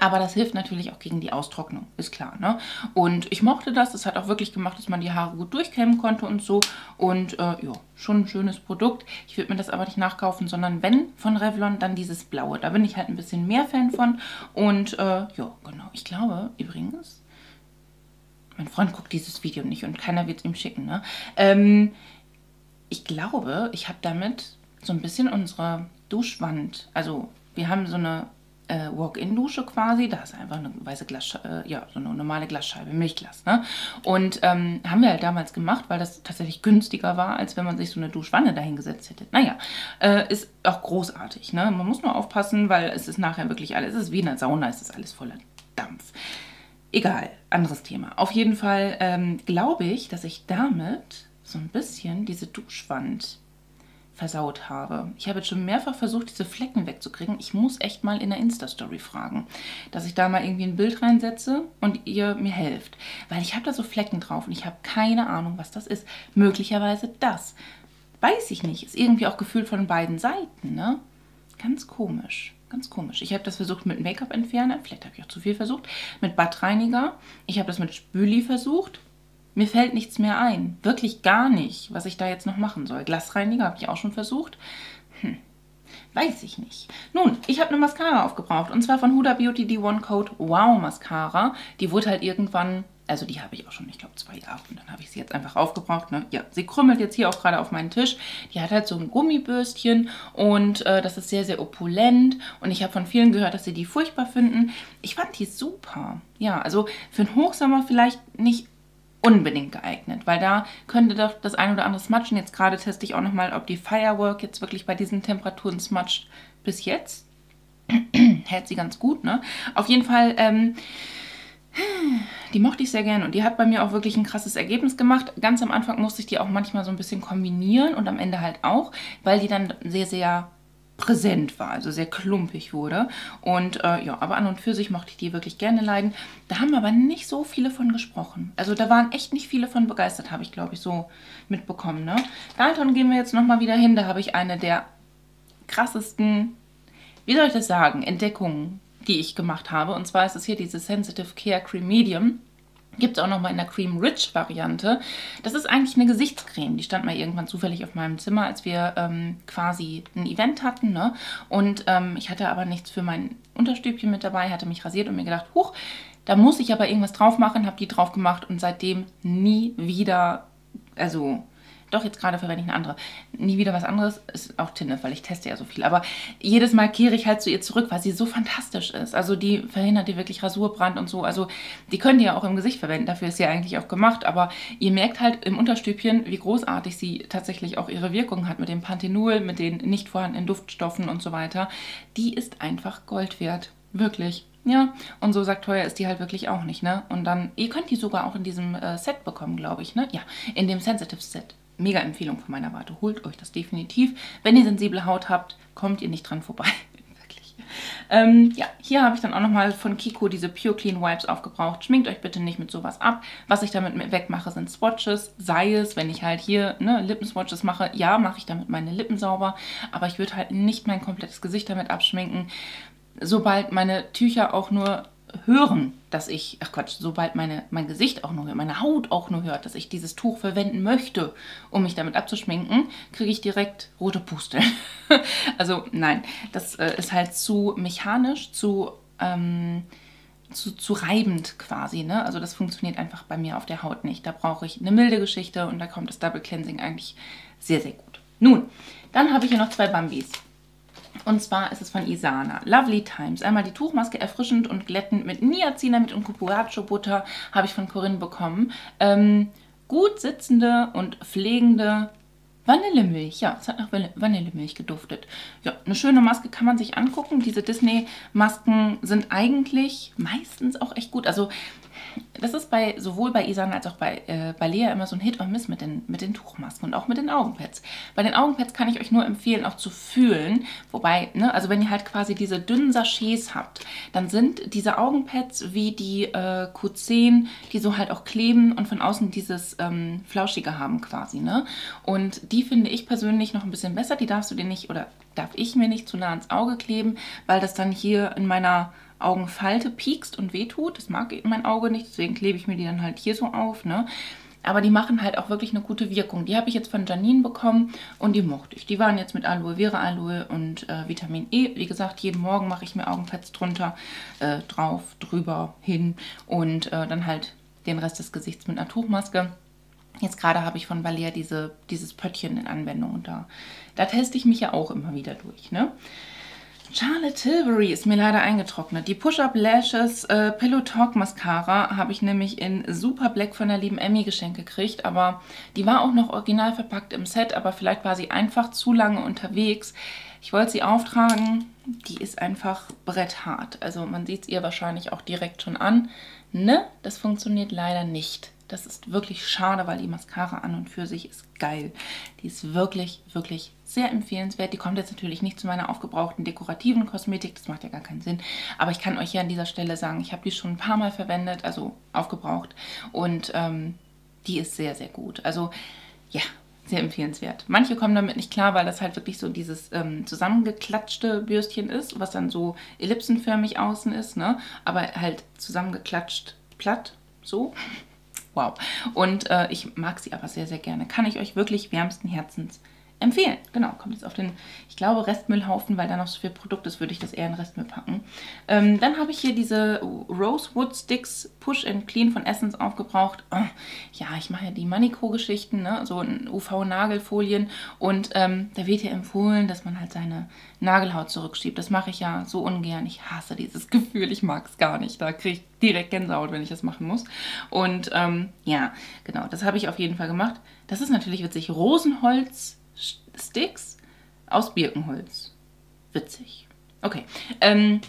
Aber das hilft natürlich auch gegen die Austrocknung, ist klar. Ne? Und ich mochte das. Es hat auch wirklich gemacht, dass man die Haare gut durchkämmen konnte und so. Und äh, ja, schon ein schönes Produkt. Ich würde mir das aber nicht nachkaufen, sondern wenn von Revlon, dann dieses blaue. Da bin ich halt ein bisschen mehr Fan von. Und äh, ja, genau. Ich glaube übrigens, mein Freund guckt dieses Video nicht und keiner wird es ihm schicken. Ne? Ähm, ich glaube, ich habe damit so ein bisschen unsere Duschwand, also wir haben so eine äh, Walk-in-Dusche quasi, da ist einfach eine weiße Glasscheibe, äh, ja, so eine normale Glasscheibe, Milchglas, ne? Und ähm, haben wir halt damals gemacht, weil das tatsächlich günstiger war, als wenn man sich so eine Duschwanne dahingesetzt hätte. Naja, äh, ist auch großartig, ne? Man muss nur aufpassen, weil es ist nachher wirklich alles, es ist wie in der Sauna, es ist alles voller Dampf. Egal, anderes Thema. Auf jeden Fall ähm, glaube ich, dass ich damit so ein bisschen diese Duschwand versaut habe. Ich habe jetzt schon mehrfach versucht, diese Flecken wegzukriegen. Ich muss echt mal in der Insta-Story fragen, dass ich da mal irgendwie ein Bild reinsetze und ihr mir helft. Weil ich habe da so Flecken drauf und ich habe keine Ahnung, was das ist. Möglicherweise das. Weiß ich nicht. Ist irgendwie auch gefühlt von beiden Seiten, ne? Ganz komisch. Ganz komisch. Ich habe das versucht mit Make-up-Entferner. Vielleicht habe ich auch zu viel versucht. Mit Badreiniger. Ich habe das mit Spüli versucht. Mir fällt nichts mehr ein. Wirklich gar nicht, was ich da jetzt noch machen soll. Glasreiniger habe ich auch schon versucht. Hm. Weiß ich nicht. Nun, ich habe eine Mascara aufgebraucht. Und zwar von Huda Beauty die One Coat Wow Mascara. Die wurde halt irgendwann, also die habe ich auch schon, ich glaube, zwei Jahre. Und dann habe ich sie jetzt einfach aufgebraucht. Ne? Ja, sie krümmelt jetzt hier auch gerade auf meinen Tisch. Die hat halt so ein Gummibürstchen. Und äh, das ist sehr, sehr opulent. Und ich habe von vielen gehört, dass sie die furchtbar finden. Ich fand die super. Ja, also für den Hochsommer vielleicht nicht unbedingt geeignet, weil da könnte doch das ein oder andere smutschen. Jetzt gerade teste ich auch nochmal, ob die Firework jetzt wirklich bei diesen Temperaturen smutscht. Bis jetzt <clears throat> hält sie ganz gut, ne? Auf jeden Fall, ähm, die mochte ich sehr gerne und die hat bei mir auch wirklich ein krasses Ergebnis gemacht. Ganz am Anfang musste ich die auch manchmal so ein bisschen kombinieren und am Ende halt auch, weil die dann sehr, sehr präsent war, also sehr klumpig wurde. Und äh, ja, aber an und für sich mochte ich die wirklich gerne leiden. Da haben aber nicht so viele von gesprochen. Also da waren echt nicht viele von begeistert, habe ich glaube ich so mitbekommen. Ne? Dalton gehen wir jetzt nochmal wieder hin. Da habe ich eine der krassesten, wie soll ich das sagen, Entdeckungen, die ich gemacht habe. Und zwar ist es hier diese Sensitive Care Cream Medium. Gibt es auch nochmal in der Cream Rich Variante. Das ist eigentlich eine Gesichtscreme. Die stand mal irgendwann zufällig auf meinem Zimmer, als wir ähm, quasi ein Event hatten. Ne? Und ähm, ich hatte aber nichts für mein Unterstübchen mit dabei, hatte mich rasiert und mir gedacht, huch, da muss ich aber irgendwas drauf machen. Habe die drauf gemacht und seitdem nie wieder, also doch, jetzt gerade verwende ich eine andere. Nie wieder was anderes. Ist auch Tinte, weil ich teste ja so viel. Aber jedes Mal kehre ich halt zu ihr zurück, weil sie so fantastisch ist. Also die verhindert dir wirklich Rasurbrand und so. Also die könnt ihr ja auch im Gesicht verwenden. Dafür ist sie eigentlich auch gemacht. Aber ihr merkt halt im Unterstübchen, wie großartig sie tatsächlich auch ihre Wirkung hat mit dem Panthenol, mit den nicht vorhandenen Duftstoffen und so weiter. Die ist einfach Gold wert. Wirklich. Ja, und so sagt teuer ist die halt wirklich auch nicht, ne? Und dann, ihr könnt die sogar auch in diesem äh, Set bekommen, glaube ich, ne? Ja, in dem Sensitive Set mega Empfehlung von meiner Warte. Holt euch das definitiv. Wenn ihr sensible Haut habt, kommt ihr nicht dran vorbei. <laughs> Wirklich. Ähm, ja, hier habe ich dann auch nochmal von Kiko diese Pure Clean Wipes aufgebraucht. Schminkt euch bitte nicht mit sowas ab. Was ich damit wegmache, sind Swatches. Sei es, wenn ich halt hier ne, Lippenswatches mache, ja, mache ich damit meine Lippen sauber. Aber ich würde halt nicht mein komplettes Gesicht damit abschminken. Sobald meine Tücher auch nur hören, dass ich, ach Quatsch, sobald meine, mein Gesicht auch nur hört, meine Haut auch nur hört, dass ich dieses Tuch verwenden möchte, um mich damit abzuschminken, kriege ich direkt rote Pusteln. <laughs> also nein, das äh, ist halt zu mechanisch, zu, ähm, zu, zu reibend quasi. Ne? Also das funktioniert einfach bei mir auf der Haut nicht. Da brauche ich eine milde Geschichte und da kommt das Double Cleansing eigentlich sehr, sehr gut. Nun, dann habe ich hier noch zwei Bambis. Und zwar ist es von Isana. Lovely Times. Einmal die Tuchmaske erfrischend und glättend mit Niacinamid und Cucuracho Butter habe ich von Corinne bekommen. Ähm, gut sitzende und pflegende Vanillemilch, ja, es hat nach Vanillemilch geduftet. Ja, eine schöne Maske kann man sich angucken. Diese Disney-Masken sind eigentlich meistens auch echt gut. Also das ist bei sowohl bei Isan als auch bei, äh, bei Lea immer so ein Hit und Miss mit den, mit den Tuchmasken und auch mit den Augenpads. Bei den Augenpads kann ich euch nur empfehlen, auch zu fühlen. Wobei, ne, also wenn ihr halt quasi diese dünnen Sachets habt, dann sind diese Augenpads wie die äh, Q10, die so halt auch kleben und von außen dieses ähm, Flauschige haben quasi, ne? Und die finde ich persönlich noch ein bisschen besser. Die darfst du dir nicht oder darf ich mir nicht zu nah ans Auge kleben, weil das dann hier in meiner Augenfalte piekst und wehtut. Das mag mein Auge nicht, deswegen klebe ich mir die dann halt hier so auf. Ne? Aber die machen halt auch wirklich eine gute Wirkung. Die habe ich jetzt von Janine bekommen und die mochte ich. Die waren jetzt mit Aloe Vera Aloe und äh, Vitamin E. Wie gesagt, jeden Morgen mache ich mir Augenpads drunter, äh, drauf, drüber, hin und äh, dann halt den Rest des Gesichts mit einer Tuchmaske. Jetzt gerade habe ich von Balea diese, dieses Pöttchen in Anwendung und da, da teste ich mich ja auch immer wieder durch. Ne? Charlotte Tilbury ist mir leider eingetrocknet. Die Push-Up Lashes äh, Pillow Talk Mascara habe ich nämlich in Super Black von der lieben Emmy geschenkt gekriegt. Aber die war auch noch original verpackt im Set, aber vielleicht war sie einfach zu lange unterwegs. Ich wollte sie auftragen. Die ist einfach bretthart. Also man sieht es ihr wahrscheinlich auch direkt schon an. Ne, das funktioniert leider nicht. Das ist wirklich schade, weil die Mascara an und für sich ist geil. Die ist wirklich, wirklich sehr empfehlenswert. Die kommt jetzt natürlich nicht zu meiner aufgebrauchten dekorativen Kosmetik, das macht ja gar keinen Sinn. Aber ich kann euch ja an dieser Stelle sagen, ich habe die schon ein paar Mal verwendet, also aufgebraucht. Und ähm, die ist sehr, sehr gut. Also ja, sehr empfehlenswert. Manche kommen damit nicht klar, weil das halt wirklich so dieses ähm, zusammengeklatschte Bürstchen ist, was dann so ellipsenförmig außen ist, ne? aber halt zusammengeklatscht platt, so. Wow. Und äh, ich mag sie aber sehr, sehr gerne. Kann ich euch wirklich wärmsten Herzens empfehlen. Genau, kommt jetzt auf den, ich glaube, Restmüllhaufen, weil da noch so viel Produkt ist, würde ich das eher in Restmüll packen. Ähm, dann habe ich hier diese Rosewood Sticks Push and Clean von Essence aufgebraucht. Oh, ja, ich mache ja die Manicro-Geschichten, ne? so UV-Nagelfolien und ähm, da wird ja empfohlen, dass man halt seine Nagelhaut zurückschiebt. Das mache ich ja so ungern. Ich hasse dieses Gefühl, ich mag es gar nicht. Da kriege ich direkt Gänsehaut, wenn ich das machen muss. Und ähm, ja, genau, das habe ich auf jeden Fall gemacht. Das ist natürlich witzig. Rosenholz Sticks aus Birkenholz. Witzig. Okay. Ähm,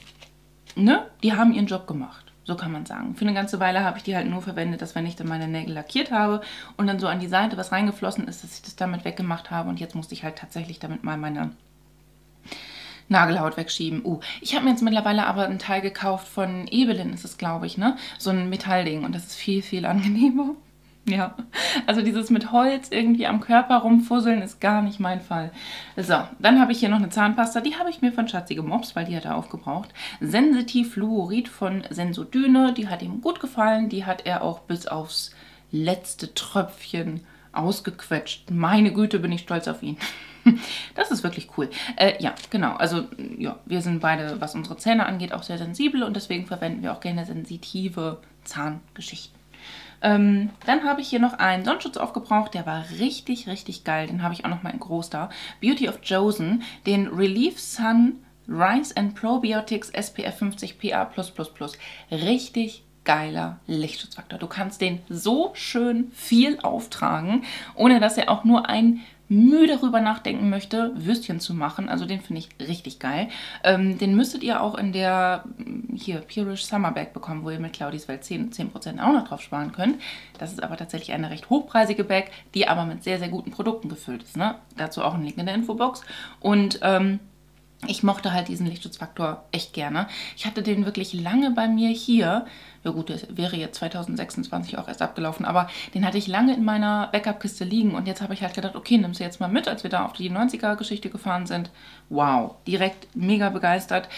ne? Die haben ihren Job gemacht. So kann man sagen. Für eine ganze Weile habe ich die halt nur verwendet, dass wenn ich dann meine Nägel lackiert habe und dann so an die Seite was reingeflossen ist, dass ich das damit weggemacht habe. Und jetzt musste ich halt tatsächlich damit mal meine Nagelhaut wegschieben. Uh, ich habe mir jetzt mittlerweile aber einen Teil gekauft von Ebelin, ist es glaube ich, ne? So ein Metallding und das ist viel, viel angenehmer. Ja, also dieses mit Holz irgendwie am Körper rumfusseln ist gar nicht mein Fall. So, dann habe ich hier noch eine Zahnpasta. Die habe ich mir von Schatzi gemobst, weil die hat er aufgebraucht. Sensitiv Fluorid von Sensodyne. Die hat ihm gut gefallen. Die hat er auch bis aufs letzte Tröpfchen ausgequetscht. Meine Güte, bin ich stolz auf ihn. <laughs> Das ist wirklich cool. Äh, ja, genau. Also, ja, wir sind beide, was unsere Zähne angeht, auch sehr sensibel und deswegen verwenden wir auch gerne sensitive Zahngeschichten. Ähm, dann habe ich hier noch einen Sonnenschutz aufgebraucht, der war richtig, richtig geil. Den habe ich auch noch mal in groß da. Beauty of Josen, den Relief Sun Rice and Probiotics SPF 50 PA+++. Richtig geiler Lichtschutzfaktor. Du kannst den so schön viel auftragen, ohne dass er auch nur ein müde darüber nachdenken möchte, Würstchen zu machen. Also den finde ich richtig geil. Ähm, den müsstet ihr auch in der mm, hier Purish Summer Bag bekommen, wo ihr mit Claudis Welt 10%, 10 auch noch drauf sparen könnt. Das ist aber tatsächlich eine recht hochpreisige Bag, die aber mit sehr, sehr guten Produkten gefüllt ist. Ne? Dazu auch ein Link in der Infobox. Und ähm, ich mochte halt diesen Lichtschutzfaktor echt gerne. Ich hatte den wirklich lange bei mir hier. Ja gut, der wäre jetzt 2026 auch erst abgelaufen, aber den hatte ich lange in meiner Backup-Kiste liegen und jetzt habe ich halt gedacht, okay, nimmst du jetzt mal mit, als wir da auf die 90er-Geschichte gefahren sind. Wow, direkt mega begeistert.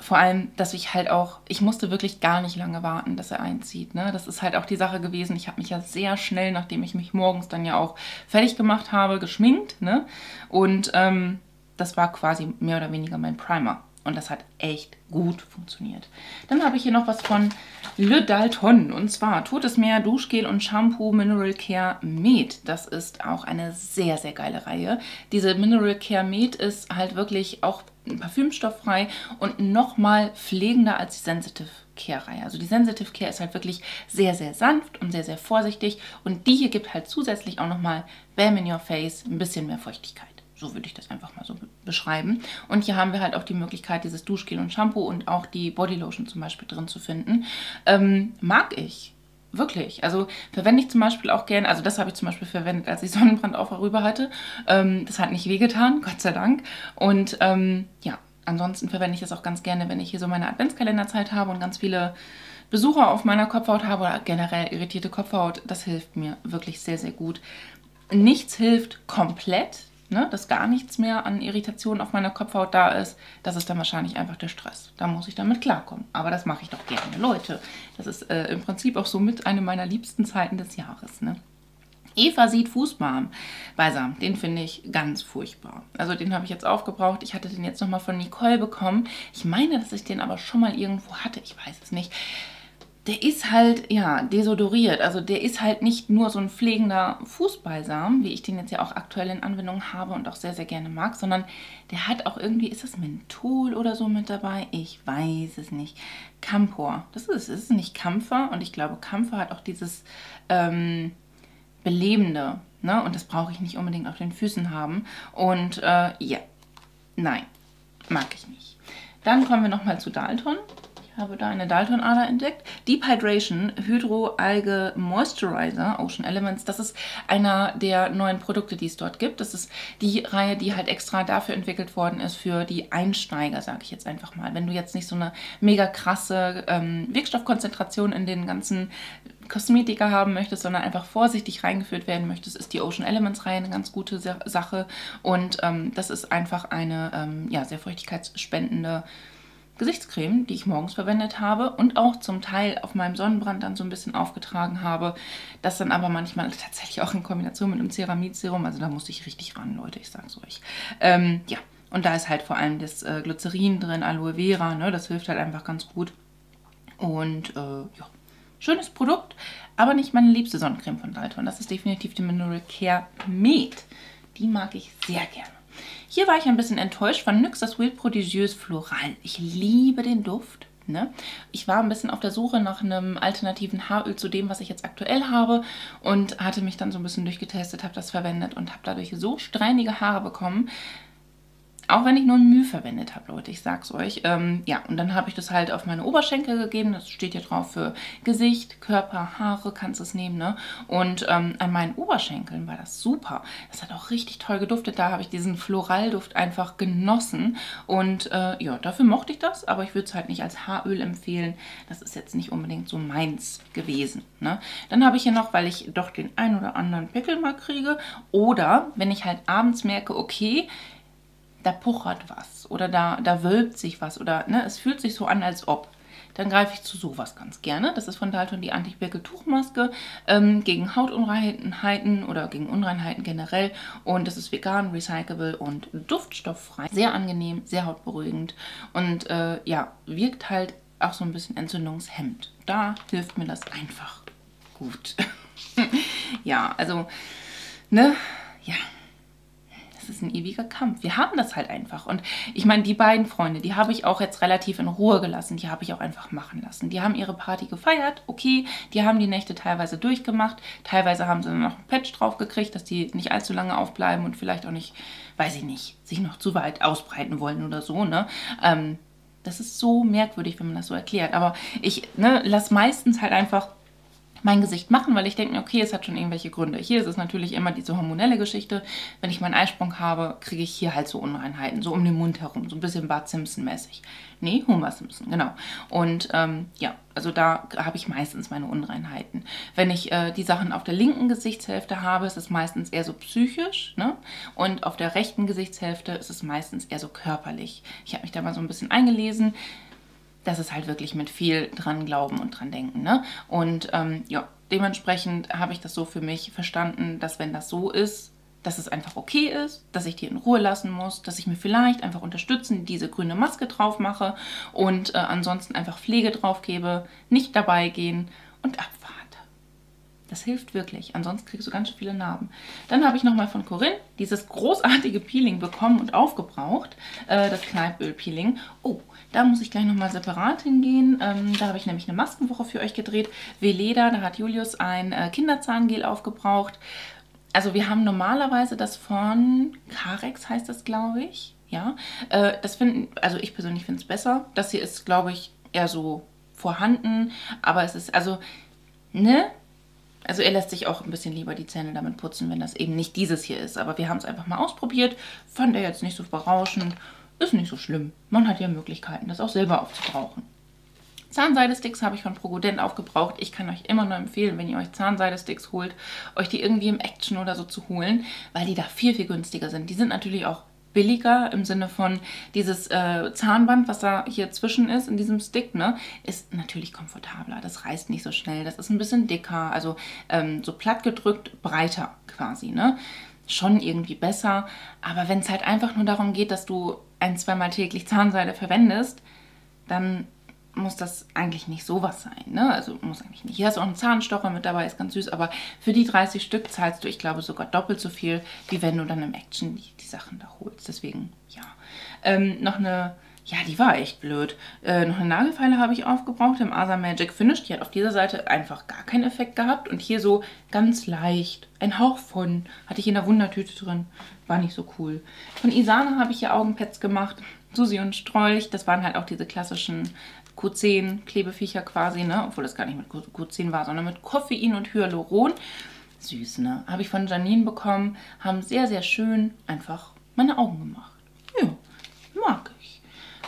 Vor allem, dass ich halt auch, ich musste wirklich gar nicht lange warten, dass er einzieht. Ne? Das ist halt auch die Sache gewesen. Ich habe mich ja sehr schnell, nachdem ich mich morgens dann ja auch fertig gemacht habe, geschminkt. Ne? Und ähm, das war quasi mehr oder weniger mein Primer. Und das hat echt gut funktioniert. Dann habe ich hier noch was von Le Dalton. Und zwar Totes Meer Duschgel und Shampoo Mineral Care Med. Das ist auch eine sehr, sehr geile Reihe. Diese Mineral Care Med ist halt wirklich auch parfümstofffrei und nochmal pflegender als die Sensitive Care-Reihe. Also die Sensitive Care ist halt wirklich sehr, sehr sanft und sehr, sehr vorsichtig. Und die hier gibt halt zusätzlich auch nochmal Bam in Your Face ein bisschen mehr Feuchtigkeit. So würde ich das einfach mal so beschreiben. Und hier haben wir halt auch die Möglichkeit, dieses Duschgel und Shampoo und auch die Bodylotion zum Beispiel drin zu finden. Ähm, mag ich. Wirklich. Also verwende ich zum Beispiel auch gerne, also das habe ich zum Beispiel verwendet, als ich <laughs> Sonnenbrand auch vorüber hatte. Ähm, das hat nicht wehgetan, <laughs> Gott sei Dank. Und ähm, ja, ansonsten verwende ich das auch ganz gerne, wenn ich hier so meine Adventskalenderzeit habe und ganz viele Besucher auf meiner Kopfhaut habe oder generell irritierte Kopfhaut. Das hilft mir wirklich sehr, sehr gut. Nichts hilft komplett, ne, dass gar nichts mehr an Irritation auf meiner Kopfhaut da ist, das ist dann wahrscheinlich einfach der Stress. Da muss ich damit klarkommen. Aber das mache ich doch gerne, Leute. Das ist äh, im Prinzip auch so mit eine meiner liebsten Zeiten des Jahres. Ne? Eva sieht Fußbalm. Beisam, den finde ich ganz furchtbar. Also den habe ich jetzt aufgebraucht. Ich hatte den jetzt nochmal von Nicole bekommen. Ich meine, dass ich den aber schon mal irgendwo hatte. Ich weiß es nicht der ist halt, ja, desodoriert. Also der ist halt nicht nur so ein pflegender Fußbalsam, wie ich den jetzt ja auch aktuell in Anwendung habe und auch sehr, sehr gerne mag, sondern der hat auch irgendwie, ist das Menthol oder so mit dabei? Ich weiß es nicht. Campor. Das ist, ist nicht Kampfer und ich glaube, Kampfer hat auch dieses ähm, Belebende. Ne? Und das brauche ich nicht unbedingt auf den Füßen haben. Und äh, ja, nein, mag ich nicht. Dann kommen wir nochmal zu Dalton habe da eine Dalton-Ader entdeckt. Deep Hydration Hydroalge Moisturizer Ocean Elements. Das ist einer der neuen Produkte, die es dort gibt. Das ist die Reihe, die halt extra dafür entwickelt worden ist, für die Einsteiger, sage ich jetzt einfach mal. Wenn du jetzt nicht so eine mega krasse ähm, Wirkstoffkonzentration in den ganzen Kosmetika haben möchtest, sondern einfach vorsichtig reingeführt werden möchtest, ist die Ocean Elements Reihe eine ganz gute Sache. Und ähm, das ist einfach eine ähm, ja, sehr feuchtigkeitsspendende Gesichtscreme, die ich morgens verwendet habe und auch zum Teil auf meinem Sonnenbrand dann so ein bisschen aufgetragen habe. Das dann aber manchmal tatsächlich auch in Kombination mit einem Ceramidserum. Also da musste ich richtig ran, Leute, ich sag's euch. Ähm, ja, und da ist halt vor allem das äh, Glycerin drin, Aloe Vera, ne? das hilft halt einfach ganz gut. Und äh, ja, schönes Produkt, aber nicht meine liebste Sonnencreme von Dalton. Das ist definitiv die Mineral Care Med. Die mag ich sehr gerne. Hier war ich ein bisschen enttäuscht von NYX, das Wild Prodigieuse Floral. Ich liebe den Duft. Ne? Ich war ein bisschen auf der Suche nach einem alternativen Haaröl zu dem, was ich jetzt aktuell habe und hatte mich dann so ein bisschen durchgetestet, habe das verwendet und habe dadurch so streinige Haare bekommen, auch wenn ich nur ein Mühe verwendet habe, Leute, ich sag's euch. Ähm, ja, und dann habe ich das halt auf meine Oberschenkel gegeben. Das steht hier drauf für Gesicht, Körper, Haare, kannst es nehmen, ne? Und ähm, an meinen Oberschenkeln war das super. Das hat auch richtig toll geduftet. Da habe ich diesen Floralduft einfach genossen. Und äh, ja, dafür mochte ich das, aber ich würde es halt nicht als Haaröl empfehlen. Das ist jetzt nicht unbedingt so meins gewesen, ne? Dann habe ich hier noch, weil ich doch den ein oder anderen Pickel mal kriege. Oder wenn ich halt abends merke, okay, da puchert was oder da, da wölbt sich was oder ne, es fühlt sich so an, als ob. Dann greife ich zu sowas ganz gerne. Das ist von Dalton die Anti-Pickel-Tuchmaske ähm, gegen Hautunreinheiten oder gegen Unreinheiten generell. Und das ist vegan, recyclable und duftstofffrei. Sehr angenehm, sehr hautberuhigend und äh, ja, wirkt halt auch so ein bisschen entzündungshemmend. Da hilft mir das einfach gut. <laughs> ja, also, ne, ja ist ein ewiger Kampf. Wir haben das halt einfach. Und ich meine, die beiden Freunde, die habe ich auch jetzt relativ in Ruhe gelassen. Die habe ich auch einfach machen lassen. Die haben ihre Party gefeiert, okay. Die haben die Nächte teilweise durchgemacht. Teilweise haben sie dann noch ein Patch drauf gekriegt, dass die nicht allzu lange aufbleiben und vielleicht auch nicht, weiß ich nicht, sich noch zu weit ausbreiten wollen oder so, ne? Ähm, das ist so merkwürdig, wenn man das so erklärt. Aber ich ne, lasse meistens halt einfach mein Gesicht machen, weil ich denke okay, es hat schon irgendwelche Gründe. Hier ist es natürlich immer diese hormonelle Geschichte. Wenn ich meinen Eisprung habe, kriege ich hier halt so Unreinheiten, so um den Mund herum, so ein bisschen Bart Simpson-mäßig. Nee, Homer Simpson, genau. Und ähm, ja, also da habe ich meistens meine Unreinheiten. Wenn ich äh, die Sachen auf der linken Gesichtshälfte habe, ist es meistens eher so psychisch. Ne? Und auf der rechten Gesichtshälfte ist es meistens eher so körperlich. Ich habe mich da mal so ein bisschen eingelesen das ist halt wirklich mit viel dran glauben und dran denken. Ne? Und ähm, ja, dementsprechend habe ich das so für mich verstanden, dass wenn das so ist, dass es einfach okay ist, dass ich die in Ruhe lassen muss, dass ich mir vielleicht einfach unterstützen diese grüne Maske drauf mache und äh, ansonsten einfach Pflege drauf gebe, nicht dabei gehen und abwarten. Das hilft wirklich. Ansonsten kriegst du ganz schön viele Narben. Dann habe ich nochmal von Corinne dieses großartige Peeling bekommen und aufgebraucht. Äh, das Kneippöl-Peeling. Oh, da muss ich gleich nochmal separat hingehen. Ähm, da habe ich nämlich eine Maskenwoche für euch gedreht. Veleda, da hat Julius ein äh, Kinderzahngel aufgebraucht. Also wir haben normalerweise das von Carex, heißt das, glaube ich. Ja, äh, das finden, also ich persönlich finde es besser. Das hier ist, glaube ich, eher so vorhanden. Aber es ist, also, ne? Also er lässt sich auch ein bisschen lieber die Zähne damit putzen, wenn das eben nicht dieses hier ist. Aber wir haben es einfach mal ausprobiert. Fand er jetzt nicht so berauschend. Ist nicht so schlimm. Man hat ja Möglichkeiten, das auch selber aufzubrauchen. Zahnseidesticks habe ich von Progodent aufgebraucht. Ich kann euch immer nur empfehlen, wenn ihr euch Zahnseidesticks holt, euch die irgendwie im Action oder so zu holen, weil die da viel, viel günstiger sind. Die sind natürlich auch billiger im Sinne von dieses äh, Zahnband, was da hier zwischen ist in diesem Stick, ne, ist natürlich komfortabler. Das reißt nicht so schnell. Das ist ein bisschen dicker, also ähm, so platt gedrückt, breiter quasi, ne. Schon irgendwie besser. Aber wenn es halt einfach nur darum geht, dass du ein, zweimal täglich Zahnseide verwendest, dann muss das eigentlich nicht sowas sein. Ne? Also muss eigentlich nicht. Hier hast du auch einen Zahnstocher mit dabei, ist ganz süß, aber für die 30 Stück zahlst du, ich glaube, sogar doppelt so viel, wie wenn du dann im Action die, die Sachen da holst. Deswegen, ja. Ähm, noch eine, ja, die war echt blöd. Äh, noch eine Nagelfeile habe ich aufgebraucht im Asa Magic Finish. Die hat auf dieser Seite einfach gar keinen Effekt gehabt und hier so ganz leicht. Ein Hauch von. Hatte ich in der Wundertüte drin. War nicht so cool. Von Isana habe ich hier Augenpads gemacht. Susi und Strolch, das waren halt auch diese klassischen Q10-Klebeviecher quasi, ne? Obwohl das gar nicht mit Q10 war, sondern mit Koffein und Hyaluron. Süß, ne? Habe ich von Janine bekommen. Haben sehr, sehr schön einfach meine Augen gemacht. Ja, mag ich.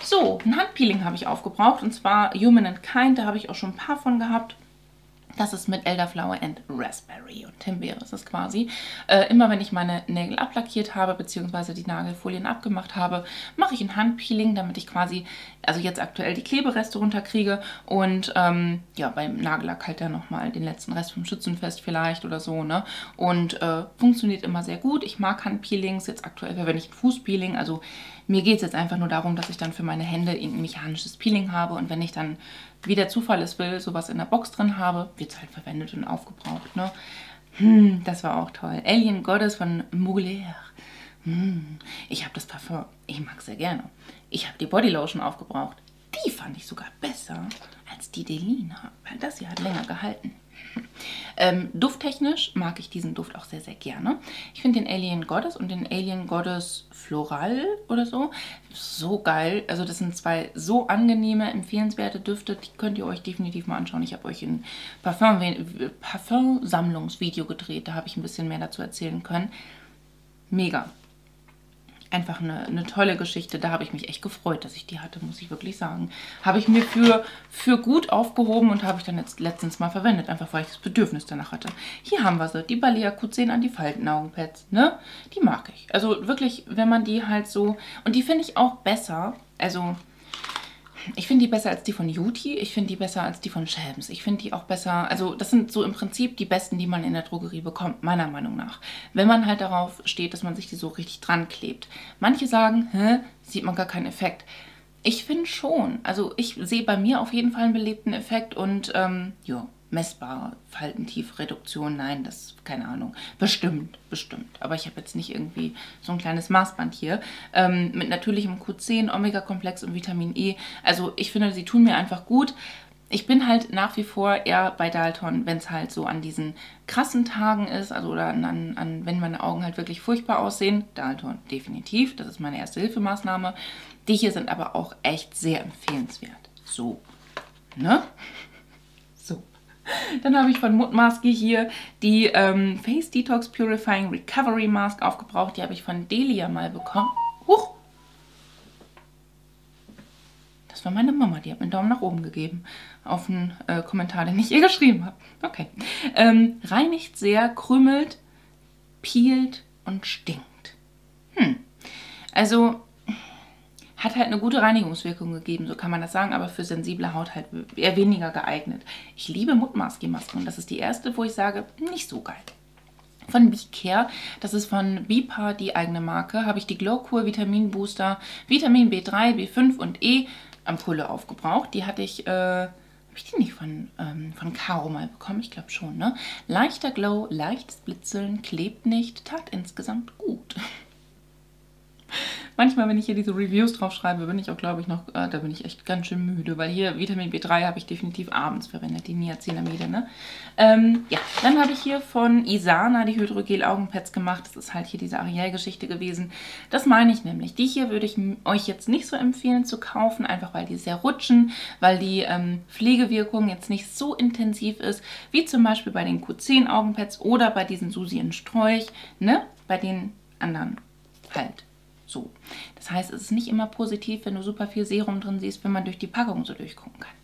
So, ein Handpeeling habe ich aufgebraucht und zwar Human and Kind. Da habe ich auch schon ein paar von gehabt. Das ist mit Elderflower and Raspberry und Himbeere ist es quasi. Äh, immer wenn ich meine Nägel ablackiert habe, beziehungsweise die Nagelfolien abgemacht habe, mache ich ein Handpeeling, damit ich quasi, also jetzt aktuell die Klebereste runterkriege und ähm, ja, beim Nagellack halt dann nochmal den letzten Rest vom Schützenfest vielleicht oder so, ne? Und äh, funktioniert immer sehr gut. Ich mag Handpeelings, jetzt aktuell verwende ich ein Fußpeeling, also mir geht es jetzt einfach nur darum, dass ich dann für meine Hände ein mechanisches Peeling habe und wenn ich dann, wie der Zufall es will, sowas in der Box drin habe, wird es halt verwendet und aufgebraucht. Ne? Hm, das war auch toll. Alien Goddess von Mugler. Hm, ich habe das Parfum. Ich mag es sehr gerne. Ich habe die Bodylotion aufgebraucht. Die fand ich sogar besser als die Delina, weil das hier hat länger gehalten. <laughs> Ähm, dufttechnisch mag ich diesen Duft auch sehr, sehr gerne. Ich finde den Alien Goddess und den Alien Goddess Floral oder so so geil. Also das sind zwei so angenehme, empfehlenswerte Düfte. Die könnt ihr euch definitiv mal anschauen. Ich habe euch ein Parfum-Sammlungsvideo gedreht. Da habe ich ein bisschen mehr dazu erzählen können. Mega einfach eine, eine tolle Geschichte. Da habe ich mich echt gefreut, dass ich die hatte, muss ich wirklich sagen. Habe ich mir für, für gut aufgehoben und habe ich dann jetzt letztens mal verwendet, einfach weil ich das Bedürfnis danach hatte. Hier haben wir sie, die Balea Q10 an die Faltenaugenpads, ne? Die mag ich. Also wirklich, wenn man die halt so... Und die finde ich auch besser, also ich finde die besser als die von Juti. Ich finde die besser als die von Shams. Ich finde die auch besser. Also das sind so im Prinzip die besten, die man in der Drogerie bekommt, meiner Meinung nach. Wenn man halt darauf steht, dass man sich die so richtig dran klebt. Manche sagen, hä, sieht man gar keinen Effekt. Ich finde schon. Also ich sehe bei mir auf jeden Fall einen belebten Effekt und ähm, ja, messbare Faltentiefreduktion, nein, das, keine Ahnung. Bestimmt, bestimmt. Aber ich habe jetzt nicht irgendwie so ein kleines Maßband hier. Ähm, mit natürlichem Q10, Omega-Komplex und Vitamin E. Also ich finde, sie tun mir einfach gut. Ich bin halt nach wie vor eher bei Dalton, wenn es halt so an diesen krassen Tagen ist, also oder an, an, wenn meine Augen halt wirklich furchtbar aussehen. Dalton definitiv, das ist meine erste Hilfemaßnahme. Die hier sind aber auch echt sehr empfehlenswert. So, ne? <laughs> Dann habe ich von Mutmaske hier die ähm, Face Detox Purifying Recovery Mask aufgebraucht. Die habe ich von Delia mal bekommen. Huch! Das war meine Mama, die hat mir einen Daumen nach oben gegeben auf einen äh, Kommentar, den ich ihr geschrieben habe. Okay. Ähm, reinigt sehr, krümelt, peelt und stinkt. Hm. Also hat halt eine gute Reinigungswirkung gegeben, so kann man das sagen, aber für sensible Haut halt eher weniger geeignet. Ich liebe Mutmaski-Masken und das ist die erste, wo ich sage, nicht so geil. Von Bicare, das ist von Bipa die eigene Marke, habe ich die Glowkur Vitamin Booster, Vitamin B3, B5 und E Ampulle aufgebraucht. Die hatte ich, äh, habe ich die nicht von, ähm, von Caro mal bekommen? Ich glaube schon, ne? Leichter Glow, leichtes Blitzeln, klebt nicht, tat insgesamt gut. Manchmal, wenn ich hier diese Reviews drauf schreibe, bin ich auch, glaube ich, noch, äh, da bin ich echt ganz schön müde, weil hier Vitamin B3 habe ich definitiv abends verwendet, die Niacinamide, ne? Ähm, ja, dann habe ich hier von Isana die Hydrogel-Augenpads gemacht. Das ist halt hier diese Ariel-Geschichte gewesen. Das meine ich nämlich. Die hier würde ich euch jetzt nicht so empfehlen zu kaufen, einfach weil die sehr rutschen, weil die ähm, Pflegewirkung jetzt nicht so intensiv ist, wie zum Beispiel bei den Q10-Augenpads oder bei diesen Susi in Sträuch, ne? Bei den anderen halt. So. Das heißt, es ist nicht immer positiv, wenn du super viel Serum drin siehst, wenn man durch die Packung so durchgucken kann.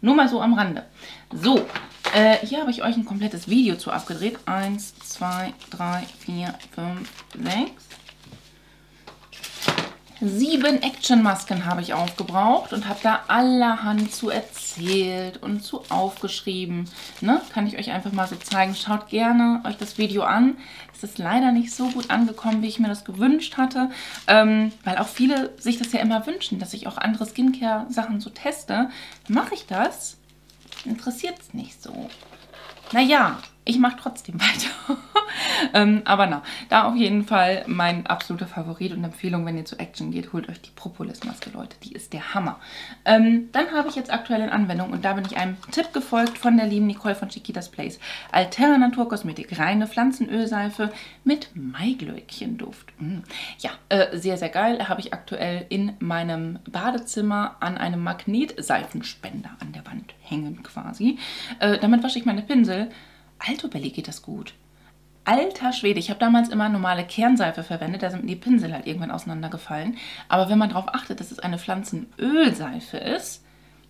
Nur mal so am Rande. So, äh, hier habe ich euch ein komplettes Video zu abgedreht. Eins, zwei, drei, vier, fünf, sechs. Sieben Actionmasken habe ich aufgebraucht und habe da allerhand zu erzählt und zu aufgeschrieben. Ne? Kann ich euch einfach mal so zeigen. Schaut gerne euch das Video an. Es ist leider nicht so gut angekommen, wie ich mir das gewünscht hatte, ähm, weil auch viele sich das ja immer wünschen, dass ich auch andere Skincare-Sachen so teste. Mache ich das? Interessiert es nicht so. Naja, ich mache trotzdem weiter. <laughs> ähm, aber na, da auf jeden Fall mein absoluter Favorit und Empfehlung, wenn ihr zu Action geht, holt euch die Propolis-Maske, Leute. Die ist der Hammer. Ähm, dann habe ich jetzt aktuell in Anwendung und da bin ich einem Tipp gefolgt von der lieben Nicole von Chiquitas Place. Altera Naturkosmetik, reine Pflanzenölseife mit Maiglöckchenduft. Mm. Ja, äh, sehr, sehr geil. Habe ich aktuell in meinem Badezimmer an einem Magnetseifenspender an der Wand hängen quasi. Äh, damit wasche ich meine Pinsel Alto Belly geht das gut. Alter Schwede, ich habe damals immer normale Kernseife verwendet, da sind die Pinsel halt irgendwann auseinandergefallen. Aber wenn man darauf achtet, dass es eine Pflanzenölseife ist,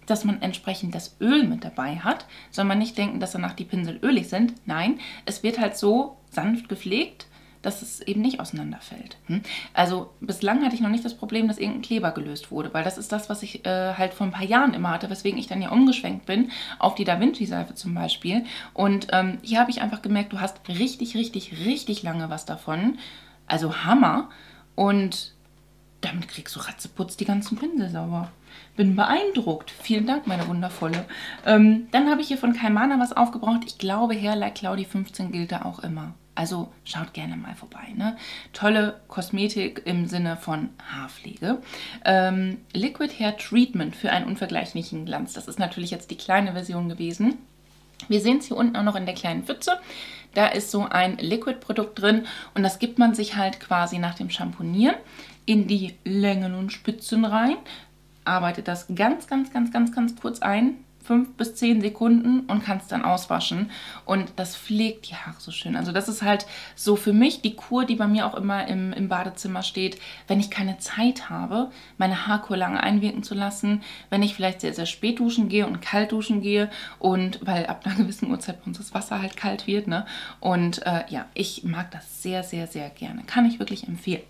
dass man entsprechend das Öl mit dabei hat. Soll man nicht denken, dass danach die Pinsel ölig sind. Nein, es wird halt so sanft gepflegt, dass es eben nicht auseinanderfällt. Hm? Also bislang hatte ich noch nicht das Problem, dass irgendein Kleber gelöst wurde, weil das ist das, was ich äh, halt vor ein paar Jahren immer hatte, weswegen ich dann ja umgeschwenkt bin auf die Da Vinci-Seife zum Beispiel. Und ähm, hier habe ich einfach gemerkt, du hast richtig, richtig, richtig lange was davon. Also Hammer. Und damit kriegst du ratzeputz die ganzen Pinsel sauber. Bin beeindruckt. Vielen Dank, meine wundervolle. Ähm, dann habe ich hier von Kaimana was aufgebraucht. Ich glaube, Hair Like Cloudy 15 gilt da auch immer. Also schaut gerne mal vorbei. Ne? Tolle Kosmetik im Sinne von Haarpflege. Ähm, Liquid Hair Treatment für einen unvergleichlichen Glanz. Das ist natürlich jetzt die kleine Version gewesen. Wir sehen es hier unten auch noch in der kleinen Pfütze. Da ist so ein Liquid-Produkt drin und das gibt man sich halt quasi nach dem Shampoonieren in die Längen und Spitzen rein. Arbeitet das ganz, ganz, ganz, ganz, ganz kurz ein, fünf bis zehn Sekunden und kannst dann auswaschen. Und das pflegt die Haare so schön. Also das ist halt so für mich die Kur, die bei mir auch immer im, im Badezimmer steht, wenn ich keine Zeit habe, meine Haarkur lange einwirken zu lassen, wenn ich vielleicht sehr, sehr spät duschen gehe und kalt duschen gehe und weil ab einer gewissen Uhrzeit bei uns das Wasser halt kalt wird. Ne? Und äh, ja, ich mag das sehr, sehr, sehr gerne. Kann ich wirklich empfehlen.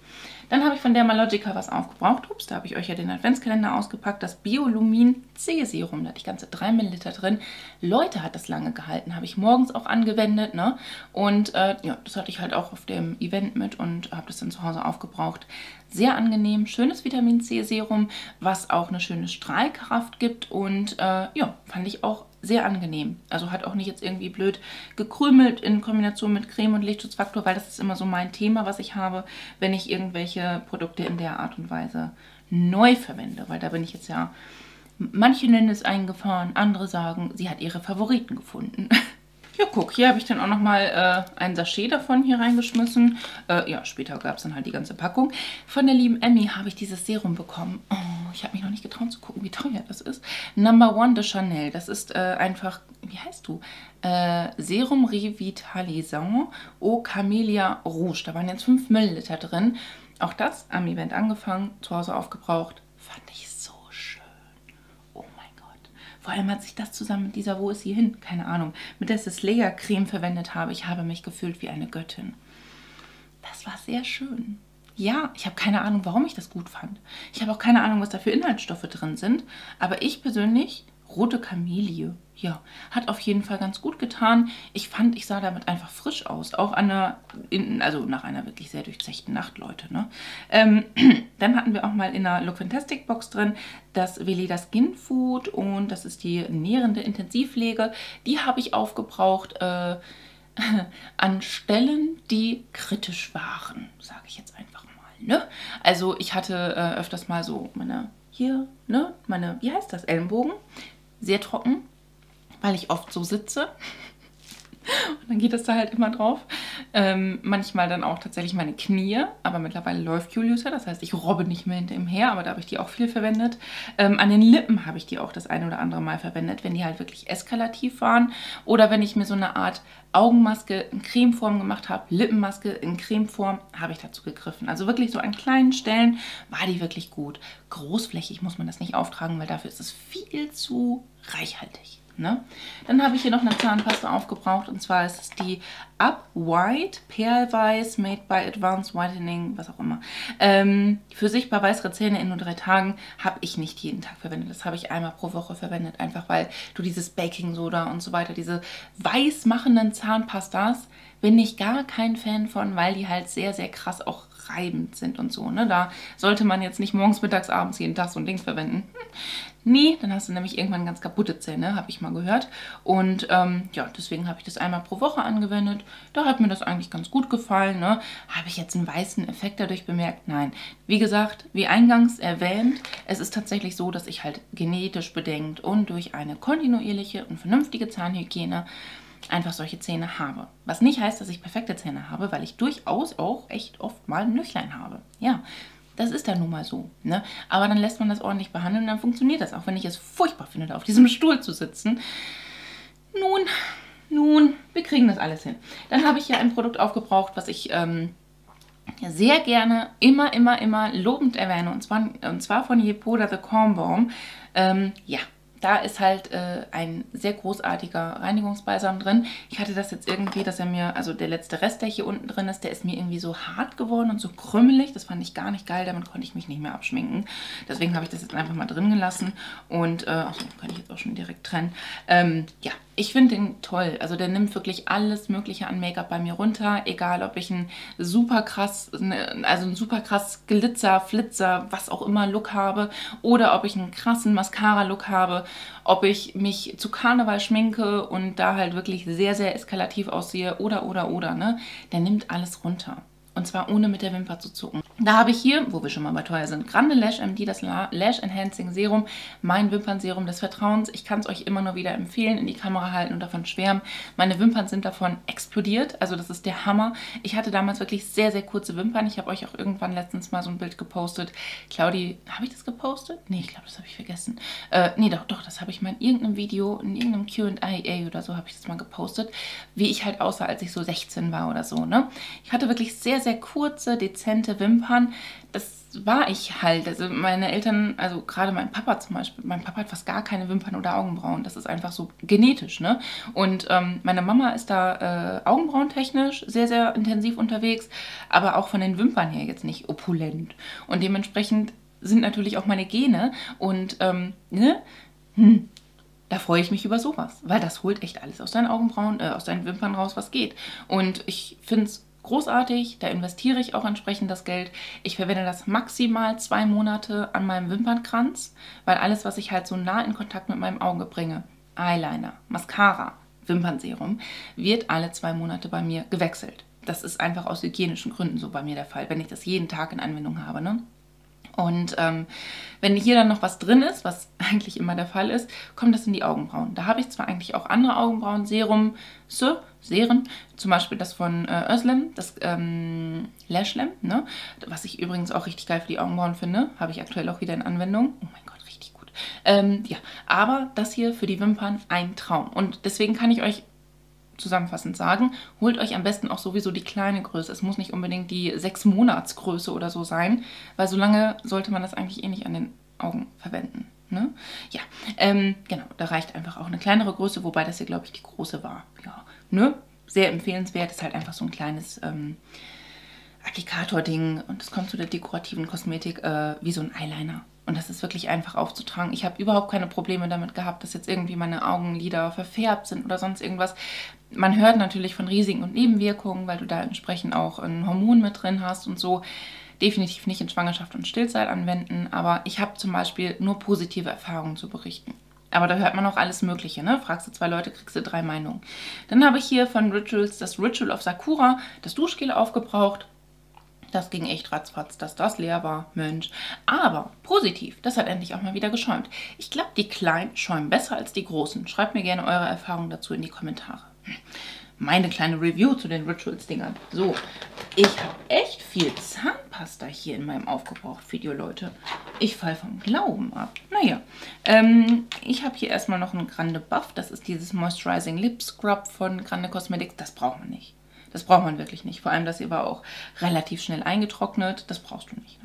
Dann habe ich von Dermalogica was aufgebraucht. Ups, da habe ich euch ja den Adventskalender ausgepackt. Das Biolumin C Serum. Da hatte ich ganze 3 Milliliter drin. Leute, hat das lange gehalten. Habe ich morgens auch angewendet. Ne? Und äh, ja, das hatte ich halt auch auf dem Event mit und habe das dann zu Hause aufgebraucht. Sehr angenehm. Schönes Vitamin C Serum, was auch eine schöne Strahlkraft gibt. Und äh, ja, fand ich auch sehr angenehm. Also hat auch nicht jetzt irgendwie blöd gekrümelt in Kombination mit Creme und Lichtschutzfaktor, weil das ist immer so mein Thema, was ich habe, wenn ich irgendwelche Produkte in der Art und Weise neu verwende. Weil da bin ich jetzt ja, manche nennen es eingefahren, andere sagen, sie hat ihre Favoriten gefunden. <laughs> Ja, guck, hier habe ich dann auch nochmal äh, ein Sachet davon hier reingeschmissen. Äh, ja, später gab es dann halt die ganze Packung. Von der lieben Emmy habe ich dieses Serum bekommen. Oh, ich habe mich noch nicht getraut zu gucken, wie teuer das ist. Number One de Chanel. Das ist äh, einfach, wie heißt du? Äh, Serum Revitalisant Eau Camellia Rouge. Da waren jetzt 5 Milliliter drin. Auch das am Event angefangen, zu Hause aufgebraucht. Fand ich so schön. Oh mein Gott. Vor allem hat sich das zusammen mit dieser, wo ist sie hin? Keine Ahnung. Mit der Slayer Creme verwendet habe. Ich habe mich gefühlt wie eine Göttin. Das war sehr schön. Ja, ich habe keine Ahnung, warum ich das gut fand. Ich habe auch keine Ahnung, was da für Inhaltsstoffe drin sind. Aber ich persönlich, rote Kamelie, ja, hat auf jeden Fall ganz gut getan. Ich fand, ich sah damit einfach frisch aus. Auch an einer, in, also nach einer wirklich sehr durchzechten Nacht, Leute. Ne? Ähm, <clears throat> dann hatten wir auch mal in einer Look Fantastic Box drin das Veleda Skin Food und das ist die nährende Intensivpflege. Die habe ich aufgebraucht. Äh, <laughs> an Stellen, die kritisch waren, sage ich jetzt einfach ne? Also ich hatte äh, öfters mal so meine, hier, ne? Meine, wie heißt das, Ellenbogen. Sehr trocken, weil ich oft so sitze. Und dann geht das da halt immer drauf. Ähm, manchmal dann auch tatsächlich meine Knie, aber mittlerweile läuft Julius ja, das heißt, ich robbe nicht mehr hinter ihm her, aber da habe ich die auch viel verwendet. Ähm, an den Lippen habe ich die auch das eine oder andere Mal verwendet, wenn die halt wirklich eskalativ waren oder wenn ich mir so eine Art Augenmaske in Cremeform gemacht habe, Lippenmaske in Cremeform, habe ich dazu gegriffen. Also wirklich so an kleinen Stellen war die wirklich gut. Großflächig muss man das nicht auftragen, weil dafür ist es viel zu reichhaltig. Ne? Dann habe ich hier noch eine Zahnpasta aufgebraucht und zwar ist es die Up White Perlweiß Made by Advanced Whitening, was auch immer. Ähm, für sichtbar weißere Zähne in nur drei Tagen habe ich nicht jeden Tag verwendet. Das habe ich einmal pro Woche verwendet, einfach weil du dieses Baking Soda und so weiter, diese weiß machenden Zahnpastas, bin ich gar kein Fan von, weil die halt sehr, sehr krass auch reibend sind und so. Ne? Da sollte man jetzt nicht morgens, mittags, abends jeden Tag so ein Ding verwenden. Hm. Nee, dann hast du nämlich irgendwann ganz kaputte Zähne, habe ich mal gehört. Und ähm, ja, deswegen habe ich das einmal pro Woche angewendet. Da hat mir das eigentlich ganz gut gefallen. Ne? Habe ich jetzt einen weißen Effekt dadurch bemerkt? Nein. Wie gesagt, wie eingangs erwähnt, es ist tatsächlich so, dass ich halt genetisch bedingt und durch eine kontinuierliche und vernünftige Zahnhygiene einfach solche Zähne habe. Was nicht heißt, dass ich perfekte Zähne habe, weil ich durchaus auch echt oft mal ein Löchlein habe. Ja, das ist dann nun mal so. Ne? Aber dann lässt man das ordentlich behandeln und dann funktioniert das. Auch wenn ich es furchtbar finde, da auf diesem <laughs> Stuhl zu sitzen. Nun, nun, wir kriegen das alles hin. Dann habe ich hier ein Produkt aufgebraucht, was ich ähm, sehr gerne immer, immer, immer lobend erwähne. Und zwar, und zwar von Yepoda The Corn Balm. Ähm, ja, da ist halt äh, ein sehr großartiger Reinigungsbalsam drin. Ich hatte das jetzt irgendwie, dass er mir, also der letzte Rest, der hier unten drin ist, der ist mir irgendwie so hart geworden und so krümmelig. Das fand ich gar nicht geil, damit konnte ich mich nicht mehr abschminken. Deswegen habe ich das jetzt einfach mal drin gelassen und, äh, achso, kann ich jetzt auch schon direkt trennen. Ähm, ja, ich finde den toll. Also der nimmt wirklich alles mögliche an Make-up bei mir runter. Egal, ob ich einen super krass, ne, also einen super krass Glitzer, Flitzer, was auch immer Look habe oder ob ich einen krassen Mascara-Look habe, ob ich mich zu Karneval schminke und da halt wirklich sehr, sehr eskalativ aussehe oder, oder, oder, ne? Der nimmt alles runter. Und zwar ohne mit der Wimper zu zucken. Da habe ich hier, wo wir schon mal bei teuer sind, Grande Lash MD, das Lash Enhancing Serum, mein Wimpernserum des Vertrauens. Ich kann es euch immer nur wieder empfehlen, in die Kamera halten und davon schwärmen. Meine Wimpern sind davon explodiert, also das ist der Hammer. Ich hatte damals wirklich sehr, sehr kurze Wimpern. Ich habe euch auch irgendwann letztens mal so ein Bild gepostet. Claudi, habe ich das gepostet? Nee, ich glaube, das habe ich vergessen. Äh, nee, doch, doch, das habe ich mal in irgendeinem Video, in irgendeinem Q&A oder so habe ich das mal gepostet, wie ich halt aussah, als ich so 16 war oder so, ne? Ich hatte wirklich sehr, sehr kurze, dezente Wimpern. Das war ich halt. Also meine Eltern, also gerade mein Papa zum Beispiel, mein Papa hat fast gar keine Wimpern oder Augenbrauen. Das ist einfach so genetisch, ne? Und ähm, meine Mama ist da äh, augenbrauentechnisch sehr, sehr intensiv unterwegs, aber auch von den Wimpern her jetzt nicht opulent. Und dementsprechend sind natürlich auch meine Gene und, ähm, ne? Hm, da freue ich mich über sowas, weil das holt echt alles aus deinen Augenbrauen, äh, aus deinen Wimpern raus, was geht. Und ich finde es großartig, da investiere ich auch entsprechend das Geld. Ich verwende das maximal zwei Monate an meinem Wimpernkranz, weil alles, was ich halt so nah in Kontakt mit meinem Auge bringe, Eyeliner, Mascara, Wimpernserum, wird alle zwei Monate bei mir gewechselt. Das ist einfach aus hygienischen Gründen so bei mir der Fall, wenn ich das jeden Tag in Anwendung habe. Ne? Und ähm, wenn hier dann noch was drin ist, was <laughs> eigentlich immer der Fall ist, kommt das in die Augenbrauen. Da habe ich zwar eigentlich auch andere Augenbrauen, Serum, so, Serien, zum Beispiel das von äh, Özlem, das ähm, Lash Lamp, ne? was ich übrigens auch richtig geil für die Augenbrauen finde, habe ich aktuell auch wieder in Anwendung. Oh mein Gott, richtig gut. Ähm, ja, aber das hier für die Wimpern ein Traum. Und deswegen kann ich euch zusammenfassend sagen, holt euch am besten auch sowieso die kleine Größe. Es muss nicht unbedingt die 6 Monats Größe oder so sein, weil so lange sollte man das eigentlich eh nicht an den Augen verwenden. Ne? Ja, ähm, genau, da reicht einfach auch eine kleinere Größe, wobei das hier, glaube ich, die große war. Ja, ne? Sehr empfehlenswert, ist halt einfach so ein kleines ähm, Agitator-Ding und es kommt zu der dekorativen Kosmetik äh, wie so ein Eyeliner. Und das ist wirklich einfach aufzutragen. Ich habe überhaupt keine Probleme damit gehabt, dass jetzt irgendwie meine Augenlider verfärbt sind oder sonst irgendwas. Man hört natürlich von Risiken und Nebenwirkungen, weil du da entsprechend auch ein Hormon mit drin hast und so. Definitiv nicht in Schwangerschaft und Stillzeit anwenden, aber ich habe zum Beispiel nur positive Erfahrungen zu berichten. Aber da hört man auch alles Mögliche, ne? Fragst du zwei Leute, kriegst du drei Meinungen. Dann habe ich hier von Rituals das Ritual of Sakura, das Duschgel aufgebraucht. Das ging echt ratzfatz, dass das leer war, Mensch. Aber positiv, das hat endlich auch mal wieder geschäumt. Ich glaube, die kleinen schäumen besser als die großen. Schreibt mir gerne eure Erfahrungen dazu in die Kommentare. Meine kleine Review zu den Rituals-Dingern. So, ich habe echt viel Zahnpasta hier in meinem Aufgebraucht-Video, Leute. Ich fall vom Glauben ab. Naja, ähm, ich habe hier erstmal noch einen Grande Buff. Das ist dieses Moisturizing Lip Scrub von Grande Cosmetics. Das braucht man nicht. Das braucht man wirklich nicht. Vor allem, das hier war auch relativ schnell eingetrocknet. Das brauchst du nicht.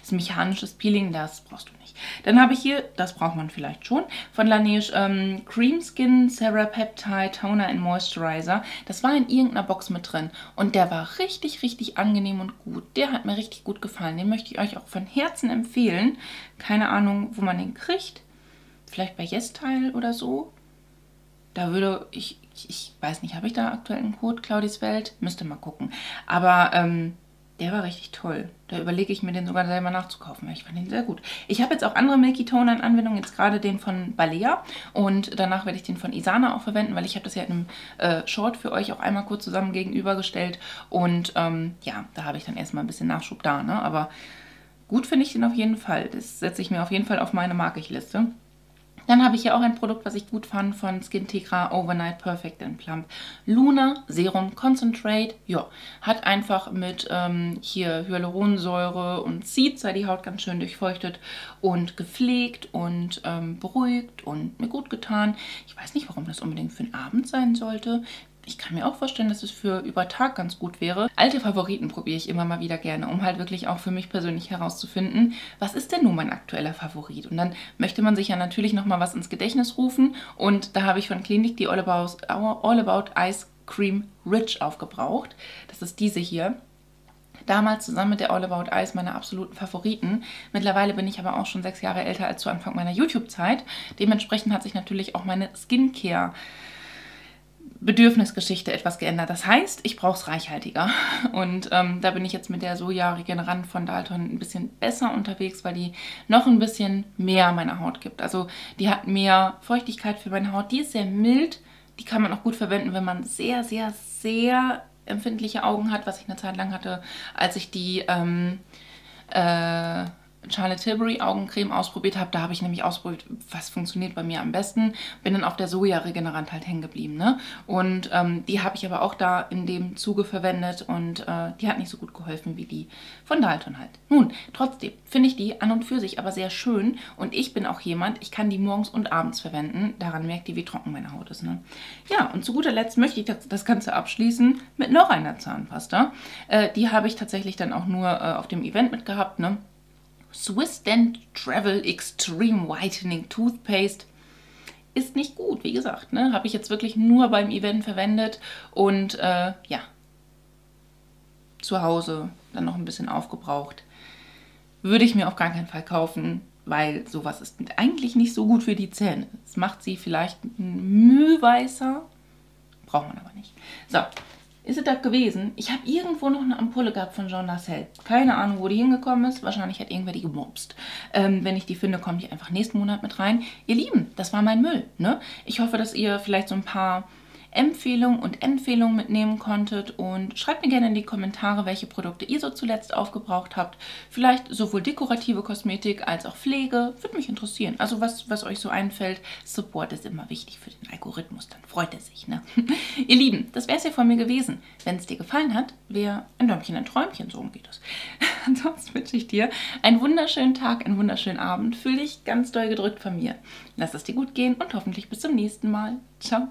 Das mechanisches Peeling, das brauchst du nicht. Dann habe ich hier, das braucht man vielleicht schon, von Laneige ähm, Cream Skin Cerapeptide Toner and Moisturizer. Das war in irgendeiner Box mit drin. Und der war richtig, richtig angenehm und gut. Der hat mir richtig gut gefallen. Den möchte ich euch auch von Herzen empfehlen. Keine Ahnung, wo man den kriegt. Vielleicht bei YesStyle oder so. Da würde ich ich, ich weiß nicht, habe ich da aktuell einen Code, Claudis Welt? Müsste mal gucken. Aber ähm, der war richtig toll. Da überlege ich mir den sogar selber nachzukaufen, weil ich fand den sehr gut. Ich habe jetzt auch andere Milky Toner in Anwendung, jetzt gerade den von Balea und danach werde ich den von Isana auch verwenden, weil ich habe das ja in einem äh, Short für euch auch einmal kurz zusammen gegenübergestellt und ähm, ja, da habe ich dann erstmal ein bisschen Nachschub da, ne? aber gut finde ich den auf jeden Fall. Das setze ich mir auf jeden Fall auf meine Markig-Liste. Dann habe ich hier auch ein Produkt, was ich gut fand von Skintegra Overnight Perfect and Plump. Luna Serum Concentrate. Ja, hat einfach mit ähm, hier Hyaluronsäure und zieht, sei die Haut ganz schön durchfeuchtet und gepflegt und ähm, beruhigt und mir gut getan. Ich weiß nicht, warum das unbedingt für den Abend sein sollte. Ich kann mir auch vorstellen, dass es für über Tag ganz gut wäre. Alte Favoriten probiere ich immer mal wieder gerne, um halt wirklich auch für mich persönlich herauszufinden, was ist denn nun mein aktueller Favorit? Und dann möchte man sich ja natürlich nochmal was ins Gedächtnis rufen. Und da habe ich von Klinik die All About, All About Ice Cream Rich aufgebraucht. Das ist diese hier. Damals zusammen mit der All About Ice meine absoluten Favoriten. Mittlerweile bin ich aber auch schon sechs Jahre älter als zu Anfang meiner YouTube-Zeit. Dementsprechend hat sich natürlich auch meine Skincare Bedürfnisgeschichte etwas geändert. Das heißt, ich brauche es reichhaltiger. Und ähm, da bin ich jetzt mit der Soja Regenerant von Dalton ein bisschen besser unterwegs, weil die noch ein bisschen mehr meiner Haut gibt. Also die hat mehr Feuchtigkeit für meine Haut. Die ist sehr mild. Die kann man auch gut verwenden, wenn man sehr, sehr, sehr empfindliche Augen hat, was ich eine Zeit lang hatte, als ich die ähm, äh, Charlotte Tilbury Augencreme ausprobiert habe. Da habe ich nämlich ausprobiert, was funktioniert bei mir am besten. Bin dann auf der Soja-Regenerant halt hängen geblieben. Ne? Und ähm, die habe ich aber auch da in dem Zuge verwendet und äh, die hat nicht so gut geholfen wie die von Dalton halt. Nun, trotzdem finde ich die an und für sich aber sehr schön und ich bin auch jemand, ich kann die morgens und abends verwenden. Daran merkt ihr, wie trocken meine Haut ist. Ne? Ja, und zu guter Letzt möchte ich das, Ganze abschließen mit noch einer Zahnpasta. Äh, die habe ich tatsächlich dann auch nur äh, auf dem Event mitgehabt. Ne? Swiss Dent Travel Extreme Whitening Toothpaste ist nicht gut, wie gesagt. Ne? Habe ich jetzt wirklich nur beim Event verwendet und äh, ja, zu Hause dann noch ein bisschen aufgebraucht. Würde ich mir auf gar keinen Fall kaufen, weil sowas ist eigentlich nicht so gut für die Zähne. Es macht sie vielleicht müh weißer, braucht man aber nicht. So, ist es das gewesen. Ich habe irgendwo noch eine Ampulle gehabt von Jean Lascelles. Keine Ahnung, wo die hingekommen ist. Wahrscheinlich hat irgendwer die gemobst. Ähm, wenn ich die finde, kommt die einfach nächsten Monat mit rein. Ihr Lieben, das war mein Müll. Ne? Ich hoffe, dass ihr vielleicht so ein paar Empfehlungen und Empfehlungen mitnehmen konntet. Und schreibt mir gerne in die Kommentare, welche Produkte ihr so zuletzt aufgebraucht habt. Vielleicht sowohl dekorative Kosmetik als auch Pflege. Würde mich interessieren. Also was, was euch so einfällt. Support ist immer wichtig für den Algorithmus. Dann freut er sich. Ne? <laughs> ihr Lieben, das wäre es ja von mir gewesen. Wenn es dir gefallen hat, wäre ein Däumchen ein Träumchen. So geht es. <laughs> Ansonsten wünsche ich dir einen wunderschönen Tag, einen wunderschönen Abend. Fühl dich ganz doll gedrückt von mir. Lass es dir gut gehen und hoffentlich bis zum nächsten Mal. Ciao.